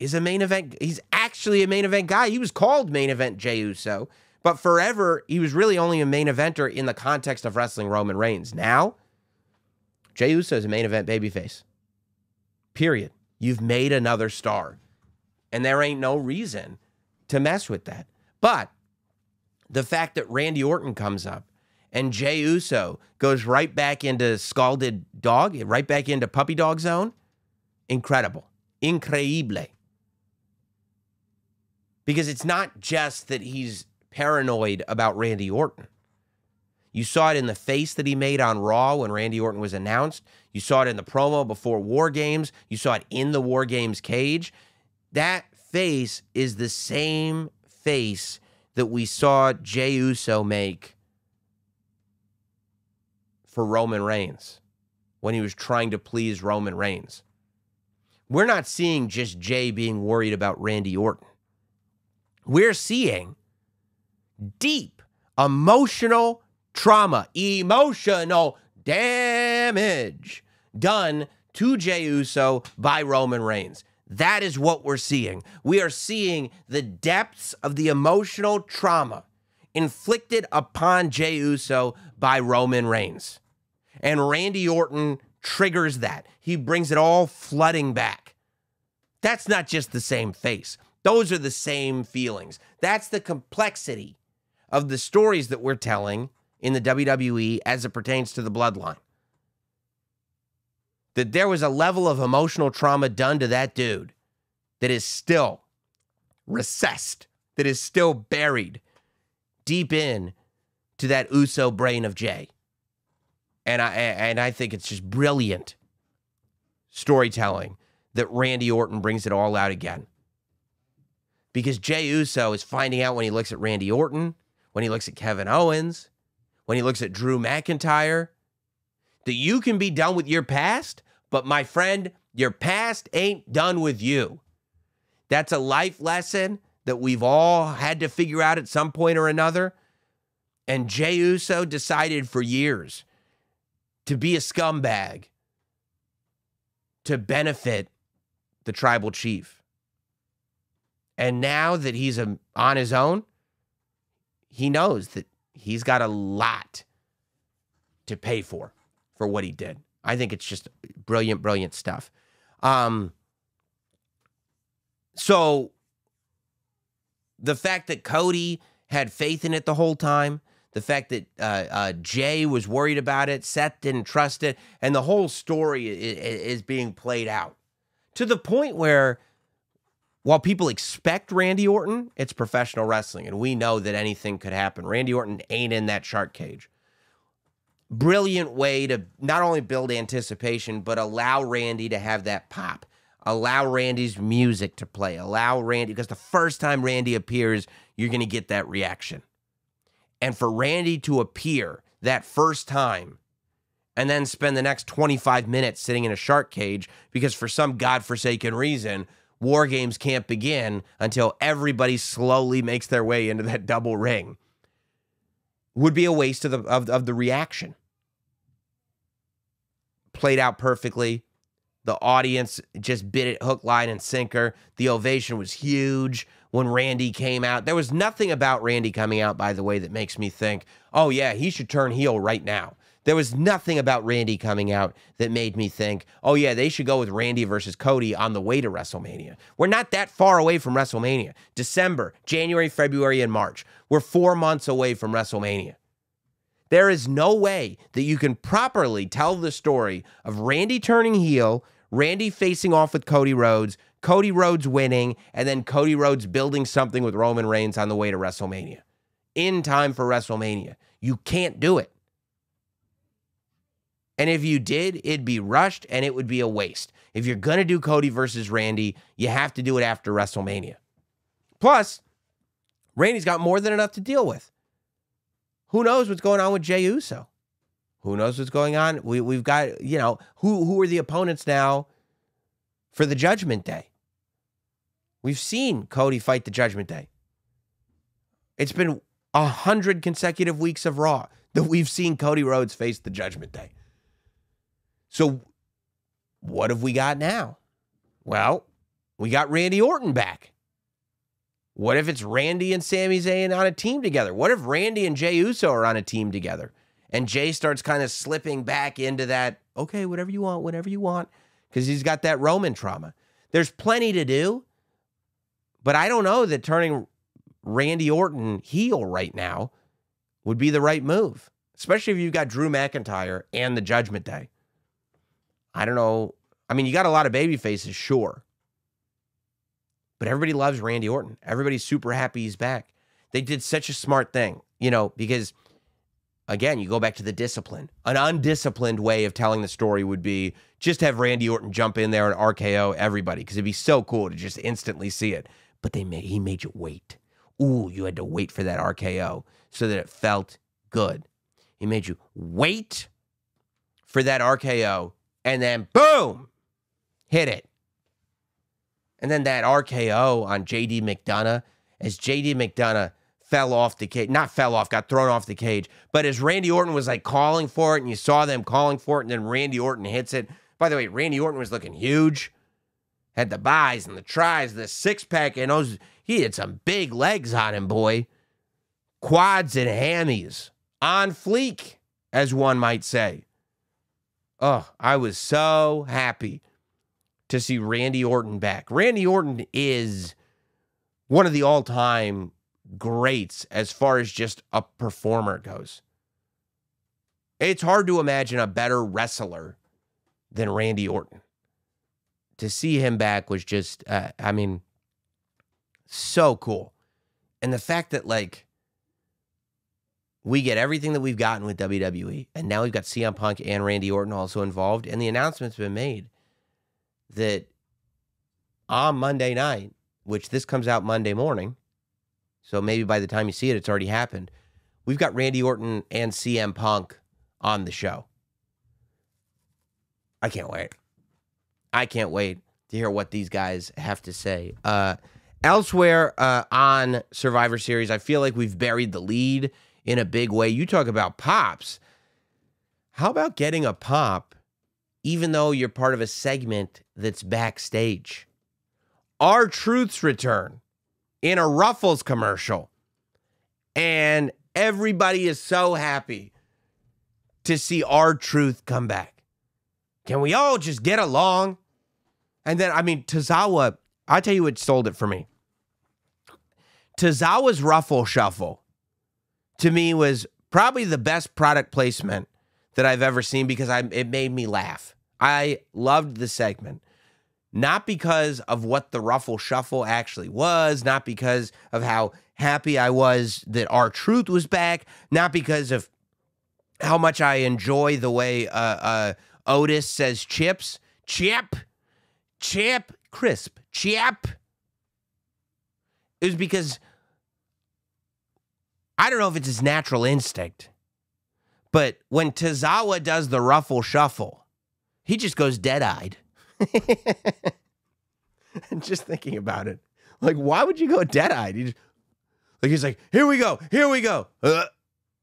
is a main event. He's actually a main event guy. He was called main event Jey Uso, but forever he was really only a main eventer in the context of wrestling Roman Reigns. Now, Jey Uso is a main event babyface. Period. You've made another star, and there ain't no reason to mess with that. But the fact that Randy Orton comes up and Jey Uso goes right back into scalded dog, right back into puppy dog zone, incredible, increíble because it's not just that he's paranoid about Randy Orton. You saw it in the face that he made on Raw when Randy Orton was announced. You saw it in the promo before War Games. You saw it in the War Games cage. That face is the same face that we saw Jey Uso make for Roman Reigns when he was trying to please Roman Reigns. We're not seeing just Jey being worried about Randy Orton. We're seeing deep emotional trauma, emotional damage done to Jey Uso by Roman Reigns. That is what we're seeing. We are seeing the depths of the emotional trauma inflicted upon Jey Uso by Roman Reigns. And Randy Orton triggers that. He brings it all flooding back. That's not just the same face, those are the same feelings. That's the complexity of the stories that we're telling in the WWE as it pertains to the bloodline. That there was a level of emotional trauma done to that dude that is still recessed, that is still buried deep in to that Uso brain of Jey. And I and I think it's just brilliant storytelling that Randy Orton brings it all out again. Because Jey Uso is finding out when he looks at Randy Orton, when he looks at Kevin Owens, when he looks at Drew McIntyre, that you can be done with your past, but my friend, your past ain't done with you. That's a life lesson that we've all had to figure out at some point or another. And Jey Uso decided for years to be a scumbag to benefit the tribal chief. And now that he's a, on his own, he knows that he's got a lot to pay for for what he did. I think it's just brilliant, brilliant stuff. Um, so the fact that Cody had faith in it the whole time, the fact that uh, uh, Jey was worried about it, Seth didn't trust it, and the whole story is, is being played out to the point where while people expect Randy Orton, it's professional wrestling, and we know that anything could happen. Randy Orton ain't in that shark cage. Brilliant way to not only build anticipation, but allow Randy to have that pop. Allow Randy's music to play. Allow Randy, because the first time Randy appears, you're going to get that reaction. And for Randy to appear that first time and then spend the next 25 minutes sitting in a shark cage because for some godforsaken reason, war games can't begin until everybody slowly makes their way into that double ring would be a waste of the of, of the reaction. Played out perfectly. The audience just bit it hook, line, and sinker. The ovation was huge when Randy came out. There was nothing about Randy coming out, by the way, that makes me think, oh, yeah, he should turn heel right now. There was nothing about Randy coming out that made me think, oh, yeah, they should go with Randy versus Cody on the way to WrestleMania. We're not that far away from WrestleMania. December, January, February, and March. We're four months away from WrestleMania. There is no way that you can properly tell the story of Randy turning heel, Randy facing off with Cody Rhodes, Cody Rhodes winning, and then Cody Rhodes building something with Roman Reigns on the way to WrestleMania in time for WrestleMania. You can't do it. And if you did, it'd be rushed and it would be a waste. If you're going to do Cody versus Randy, you have to do it after WrestleMania. Plus, Randy's got more than enough to deal with. Who knows what's going on with Jey Uso? Who knows what's going on? We we've got, you know, who who are the opponents now for the judgment day? We've seen Cody fight the judgment day. It's been a hundred consecutive weeks of Raw that we've seen Cody Rhodes face the judgment day. So what have we got now? Well, we got Randy Orton back. What if it's Randy and Sami Zayn on a team together? What if Randy and Jey Uso are on a team together? And Jey starts kind of slipping back into that, okay, whatever you want, whatever you want, because he's got that Roman trauma. There's plenty to do, but I don't know that turning Randy Orton heel right now would be the right move, especially if you've got Drew McIntyre and the Judgment Day. I don't know. I mean, you got a lot of baby faces, sure. But everybody loves Randy Orton. Everybody's super happy he's back. They did such a smart thing, you know, because again, you go back to the discipline. An undisciplined way of telling the story would be just have Randy Orton jump in there and RKO everybody because it'd be so cool to just instantly see it. But they made he made you wait. Ooh, you had to wait for that RKO so that it felt good. He made you wait for that RKO and then boom, hit it. And then that RKO on JD McDonagh, as JD McDonagh fell off the cage, not fell off, got thrown off the cage, but as Randy Orton was like calling for it, and you saw them calling for it, and then Randy Orton hits it. By the way, Randy Orton was looking huge, had the buys and the tries, the six pack, and those he had some big legs on him, boy. Quads and hammies on fleek, as one might say. Oh, I was so happy to see Randy Orton back. Randy Orton is one of the all time greats as far as just a performer goes. It's hard to imagine a better wrestler than Randy Orton. To see him back was just, uh, I mean, so cool. And the fact that, like, we get everything that we've gotten with WWE, and now we've got CM Punk and Randy Orton also involved, and the announcement's been made that on Monday night, which this comes out Monday morning, so maybe by the time you see it, it's already happened. We've got Randy Orton and CM Punk on the show. I can't wait. I can't wait to hear what these guys have to say. Uh, elsewhere uh, on Survivor Series, I feel like we've buried the lead in a big way. You talk about pops. How about getting a pop, even though you're part of a segment that's backstage? R-Truth's return in a Ruffles commercial. And everybody is so happy to see R-Truth come back. Can we all just get along? And then, I mean, Tozawa, i tell you what sold it for me. Tozawa's Ruffle Shuffle to me was probably the best product placement that I've ever seen because I, it made me laugh. I loved the segment. Not because of what the Ruffle Shuffle actually was, not because of how happy I was that R-Truth was back, not because of how much I enjoy the way uh, uh, Otis says chips, chip, chip, crisp, chip. It was because I don't know if it's his natural instinct, but when Tozawa does the Ruffle Shuffle, he just goes dead eyed. and <laughs> just thinking about it, like, why would you go dead eyed? He like he's like, here we go, here we go, uh,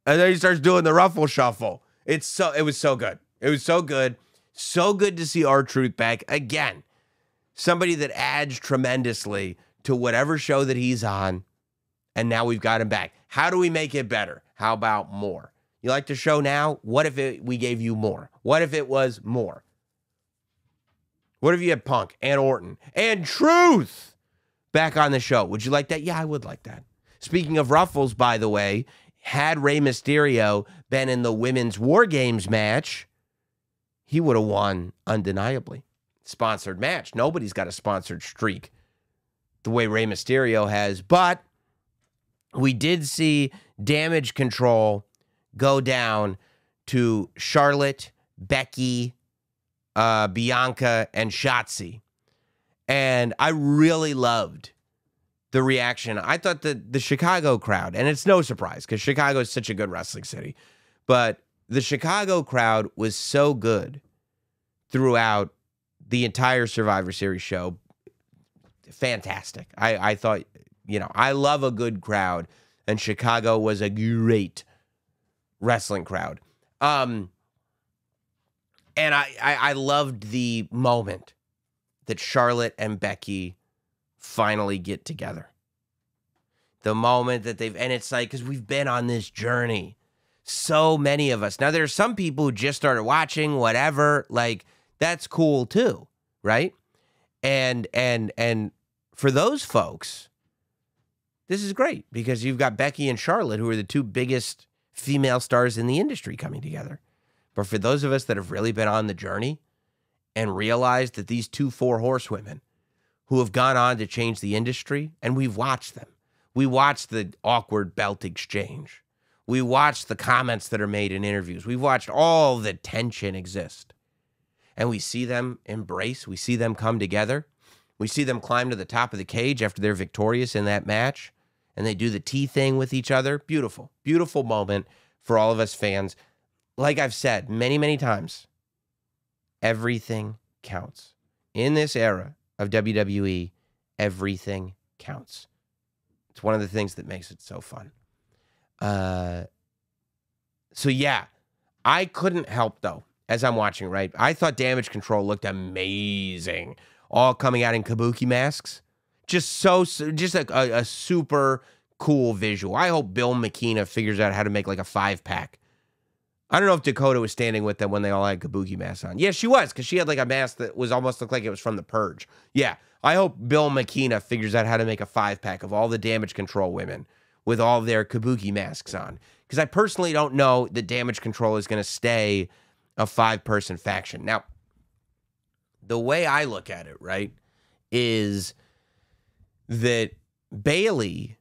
and then he starts doing the ruffle shuffle. It's so it was so good. It was so good, so good to see R-Truth back again. Somebody that adds tremendously to whatever show that he's on, and now we've got him back. How do we make it better? How about more? You like the show now? What if it, we gave you more? What if it was more? What if you had Punk and Orton and Truth back on the show? Would you like that? Yeah, I would like that. Speaking of ruffles, by the way, had Rey Mysterio been in the women's War Games match, he would have won undeniably. Sponsored match. Nobody's got a sponsored streak the way Rey Mysterio has. But we did see damage control go down to Charlotte, Becky, uh, Bianca, and Shotzi. And I really loved the reaction. I thought that the Chicago crowd, and it's no surprise because Chicago is such a good wrestling city, but the Chicago crowd was so good throughout the entire Survivor Series show. Fantastic. I, I thought, you know, I love a good crowd, and Chicago was a great wrestling crowd. Um, and I, I, I loved the moment that Charlotte and Becky finally get together. The moment that they've, and it's like, because we've been on this journey, so many of us. Now, there are some people who just started watching, whatever, like, that's cool too, right? And, and, and for those folks, this is great because you've got Becky and Charlotte, who are the two biggest female stars in the industry coming together. But for those of us that have really been on the journey and realized that these two four horsewomen who have gone on to change the industry, and we've watched them, we watched the awkward belt exchange. We watched the comments that are made in interviews. We've watched all the tension exist. And we see them embrace, we see them come together. We see them climb to the top of the cage after they're victorious in that match and they do the tea thing with each other. Beautiful, beautiful moment for all of us fans like I've said many, many times, everything counts. In this era of WWE, everything counts. It's one of the things that makes it so fun. Uh, so yeah, I couldn't help though as I'm watching. Right, I thought Damage Control looked amazing, all coming out in kabuki masks. Just so, just a, a, a super cool visual. I hope Bill McKenna figures out how to make like a five pack. I don't know if Dakota was standing with them when they all had kabuki masks on. Yeah, she was because she had like a mask that was almost looked like it was from the Purge. Yeah, I hope Bill McKenna figures out how to make a five pack of all the damage control women with all their kabuki masks on. Because I personally don't know that damage control is going to stay a five person faction. Now, the way I look at it, right, is that Bayley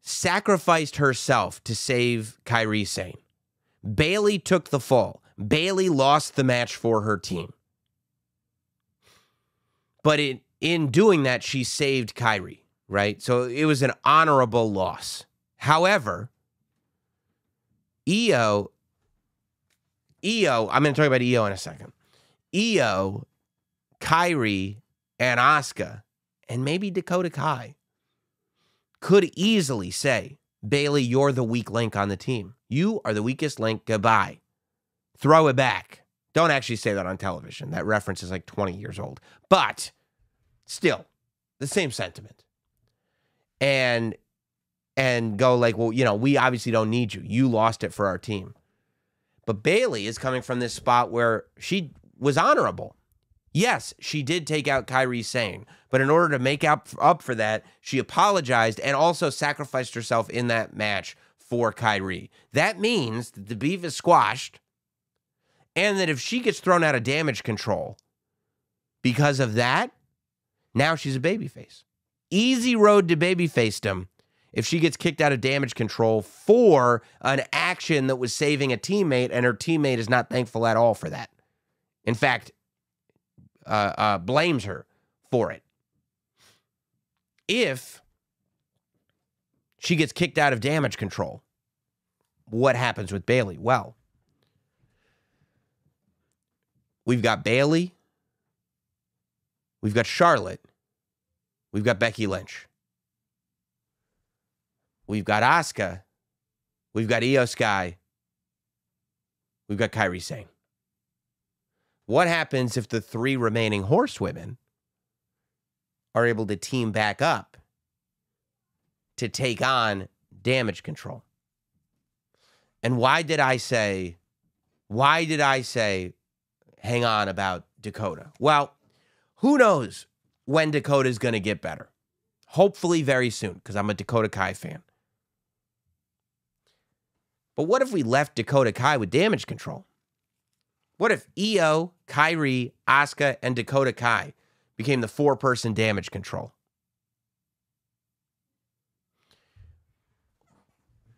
sacrificed herself to save Kairi Sane. Bayley took the fall. Bayley lost the match for her team. But in, in doing that, she saved Kairi, right? So it was an honorable loss. However, Io, Io, I'm going to talk about Io in a second. Io, Kairi, and Asuka, and maybe Dakota Kai could easily say, Bayley, you're the weak link on the team. You are the weakest link. Goodbye. Throw it back. Don't actually say that on television. That reference is like 20 years old. But still, the same sentiment. And and go like, well, you know, we obviously don't need you. You lost it for our team. But Bayley is coming from this spot where she was honorable. Yes, she did take out Kairi Sane, but in order to make up up for that, she apologized and also sacrificed herself in that match for Kairi. That means that the beef is squashed, and that if she gets thrown out of damage control because of that, now she's a babyface. Easy road to babyfacedom if she gets kicked out of damage control for an action that was saving a teammate, and her teammate is not thankful at all for that. In fact, uh, uh, blames her for it. If she gets kicked out of damage control, what happens with Bayley? Well, we've got Bayley, we've got Charlotte, we've got Becky Lynch, we've got Asuka, we've got Iyo Sky, we've got Kairi Sane. What happens if the three remaining horsewomen are able to team back up to take on damage control? And why did I say, why did I say, hang on about Dakota? Well, who knows when Dakota is going to get better? Hopefully, very soon, because I'm a Dakota Kai fan. But what if we left Dakota Kai with damage control? What if Iyo, Kairi, Asuka, and Dakota Kai became the four person damage control?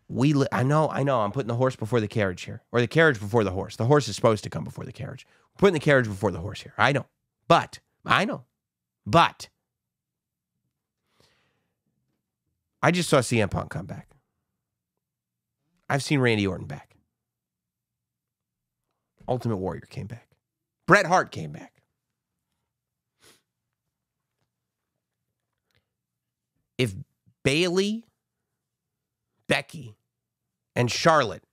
We, li- I know, I know. I'm putting the horse before the carriage here, or the carriage before the horse. The horse is supposed to come before the carriage. We're putting the carriage before the horse here. I know, but I know, but I just saw CM Punk come back. I've seen Randy Orton back. Ultimate Warrior came back. Bret Hart came back. If Bayley, Becky, and Charlotte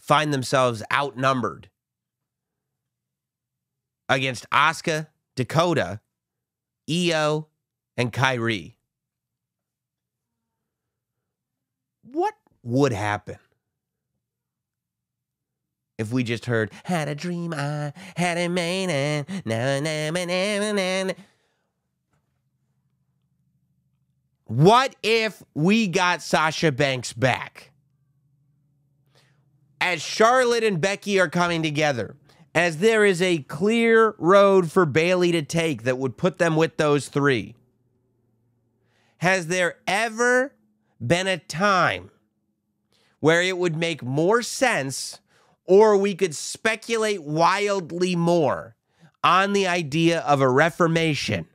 find themselves outnumbered against Asuka, Dakota, Io, and Kairi, what would happen? If we just heard had a dream I had a man and na na na na na What if we got Sasha Banks back? As Charlotte and Becky are coming together, as there is a clear road for Bayley to take that would put them with those three. Has there ever been a time where it would make more sense or we could speculate wildly more on the idea of a reformation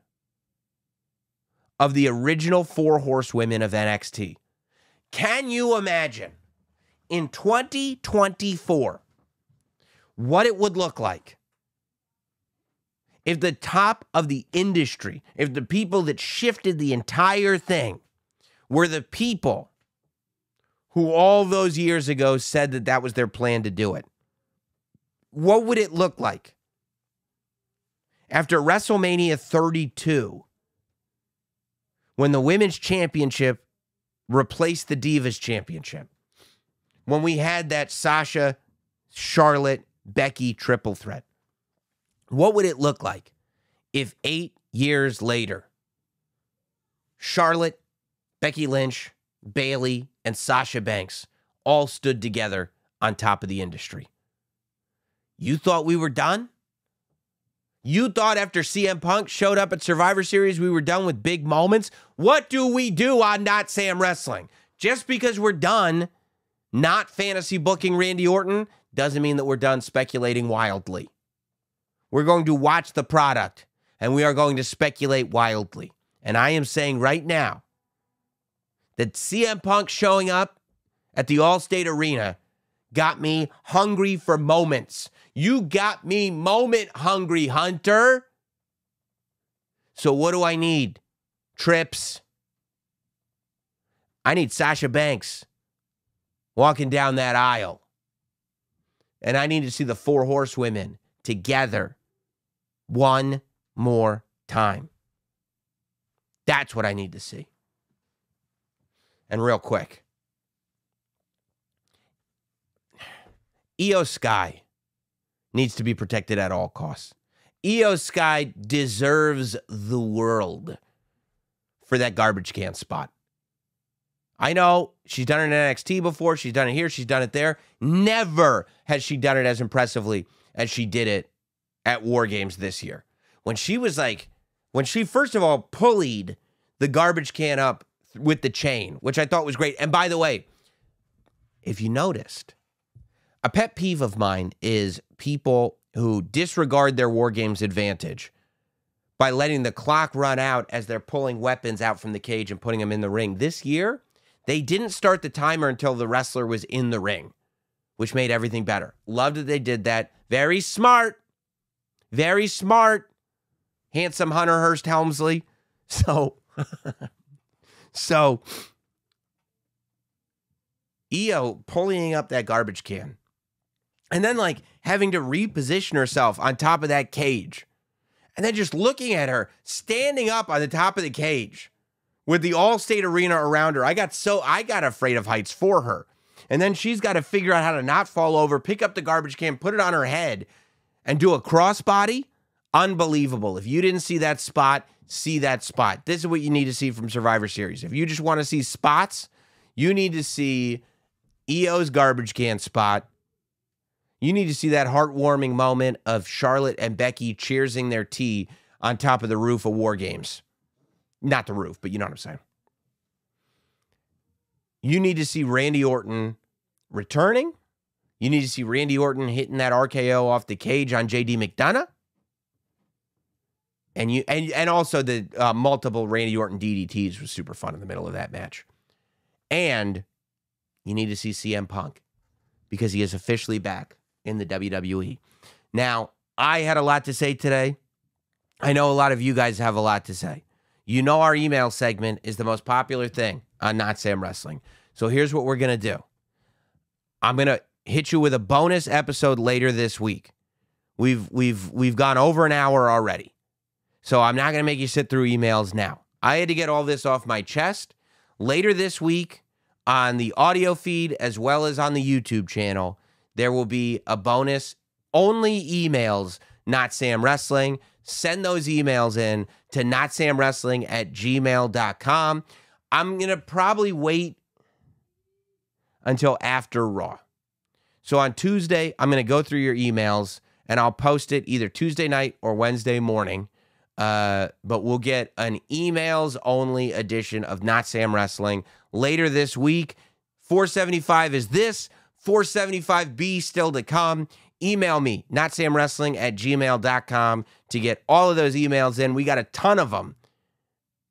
of the original four horsewomen of NXT. Can you imagine in 2024 what it would look like if the top of the industry, if the people that shifted the entire thing were the people who all those years ago said that that was their plan to do it. What would it look like? After WrestleMania 32, when the women's championship replaced the Divas championship, when we had that Sasha, Charlotte, Becky triple threat, what would it look like if eight years later, Charlotte, Becky Lynch, Bayley, and Sasha Banks all stood together on top of the industry? You thought we were done? You thought after CM Punk showed up at Survivor Series, we were done with big moments? What do we do on Notsam Wrestling? Just because we're done not fantasy booking Randy Orton doesn't mean that we're done speculating wildly. We're going to watch the product and we are going to speculate wildly. And I am saying right now that CM Punk showing up at the Allstate Arena got me hungry for moments. You got me moment hungry, Hunter. So, what do I need? Trips. I need Sasha Banks walking down that aisle. And I need to see the four horsewomen together one more time. That's what I need to see. And real quick Iyo Sky needs to be protected at all costs. Iyo Sky deserves the world for that garbage can spot. I know she's done it in NXT before, she's done it here, she's done it there. Never has she done it as impressively as she did it at War Games this year. When she was like, when she first of all pulleyed the garbage can up with the chain, which I thought was great. And by the way, if you noticed, a pet peeve of mine is people who disregard their war games advantage by letting the clock run out as they're pulling weapons out from the cage and putting them in the ring. This year, they didn't start the timer until the wrestler was in the ring, which made everything better. Loved that they did that. Very smart. Very smart. Handsome Hunter Hearst Helmsley. <laughs> So, so Iyo pulling up that garbage can and then like having to reposition herself on top of that cage. And then just looking at her standing up on the top of the cage with the Allstate Arena around her. I got so I got afraid of heights for her. And then she's got to figure out how to not fall over, pick up the garbage can, put it on her head, and do a crossbody. Unbelievable. If you didn't see that spot, see that spot. This is what you need to see from Survivor Series. If you just want to see spots, you need to see Iyo's garbage can spot you need to see that heartwarming moment of Charlotte and Becky cheersing their tea on top of the roof of War Games. Not the roof, but you know what I'm saying. You need to see Randy Orton returning. You need to see Randy Orton hitting that RKO off the cage on JD McDonagh. And you and and also the uh, multiple Randy Orton DDTs was super fun in the middle of that match. And you need to see CM Punk because he is officially back in the WWE. Now, I had a lot to say today. I know a lot of you guys have a lot to say. You know, our email segment is the most popular thing on Notsam Wrestling. So here's what we're going to do I'm going to hit you with a bonus episode later this week. We've we've we've gone over an hour already. So I'm not going to make you sit through emails now. I had to get all this off my chest. Later this week on the audio feed as well as on the YouTube channel, there will be a bonus only emails, Notsam Wrestling. Send those emails in to notsamwrestling at gmail.com. I'm going to probably wait until after Raw. So on Tuesday, I'm going to go through your emails and I'll post it either Tuesday night or Wednesday morning. Uh, but we'll get an emails only edition of Notsam Wrestling later this week. 475 is this. 475B still to come. Email me, notsamwrestling at gmail.com to get all of those emails in. We got a ton of them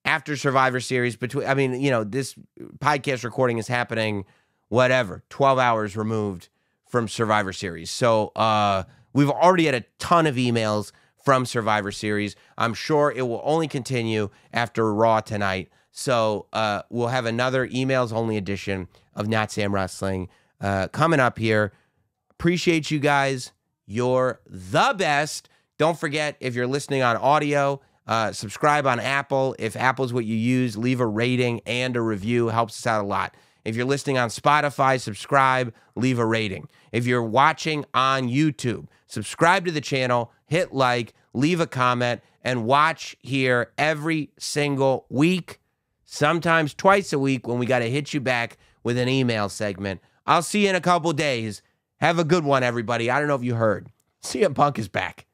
after Survivor Series. Between, I mean, you know, this podcast recording is happening, whatever, 12 hours removed from Survivor Series. So uh, we've already had a ton of emails from Survivor Series. I'm sure it will only continue after Raw tonight. So uh, we'll have another emails only edition of Notsam Wrestling uh, coming up here. Appreciate you guys. You're the best. Don't forget if you're listening on audio, uh, subscribe on Apple. If Apple's what you use, leave a rating and a review. Helps us out a lot. If you're listening on Spotify, subscribe, leave a rating. If you're watching on YouTube, subscribe to the channel, hit like, leave a comment, and watch here every single week, sometimes twice a week when we got to hit you back with an email segment. I'll see you in a couple days. Have a good one, everybody. I don't know if you heard. CM Punk is back.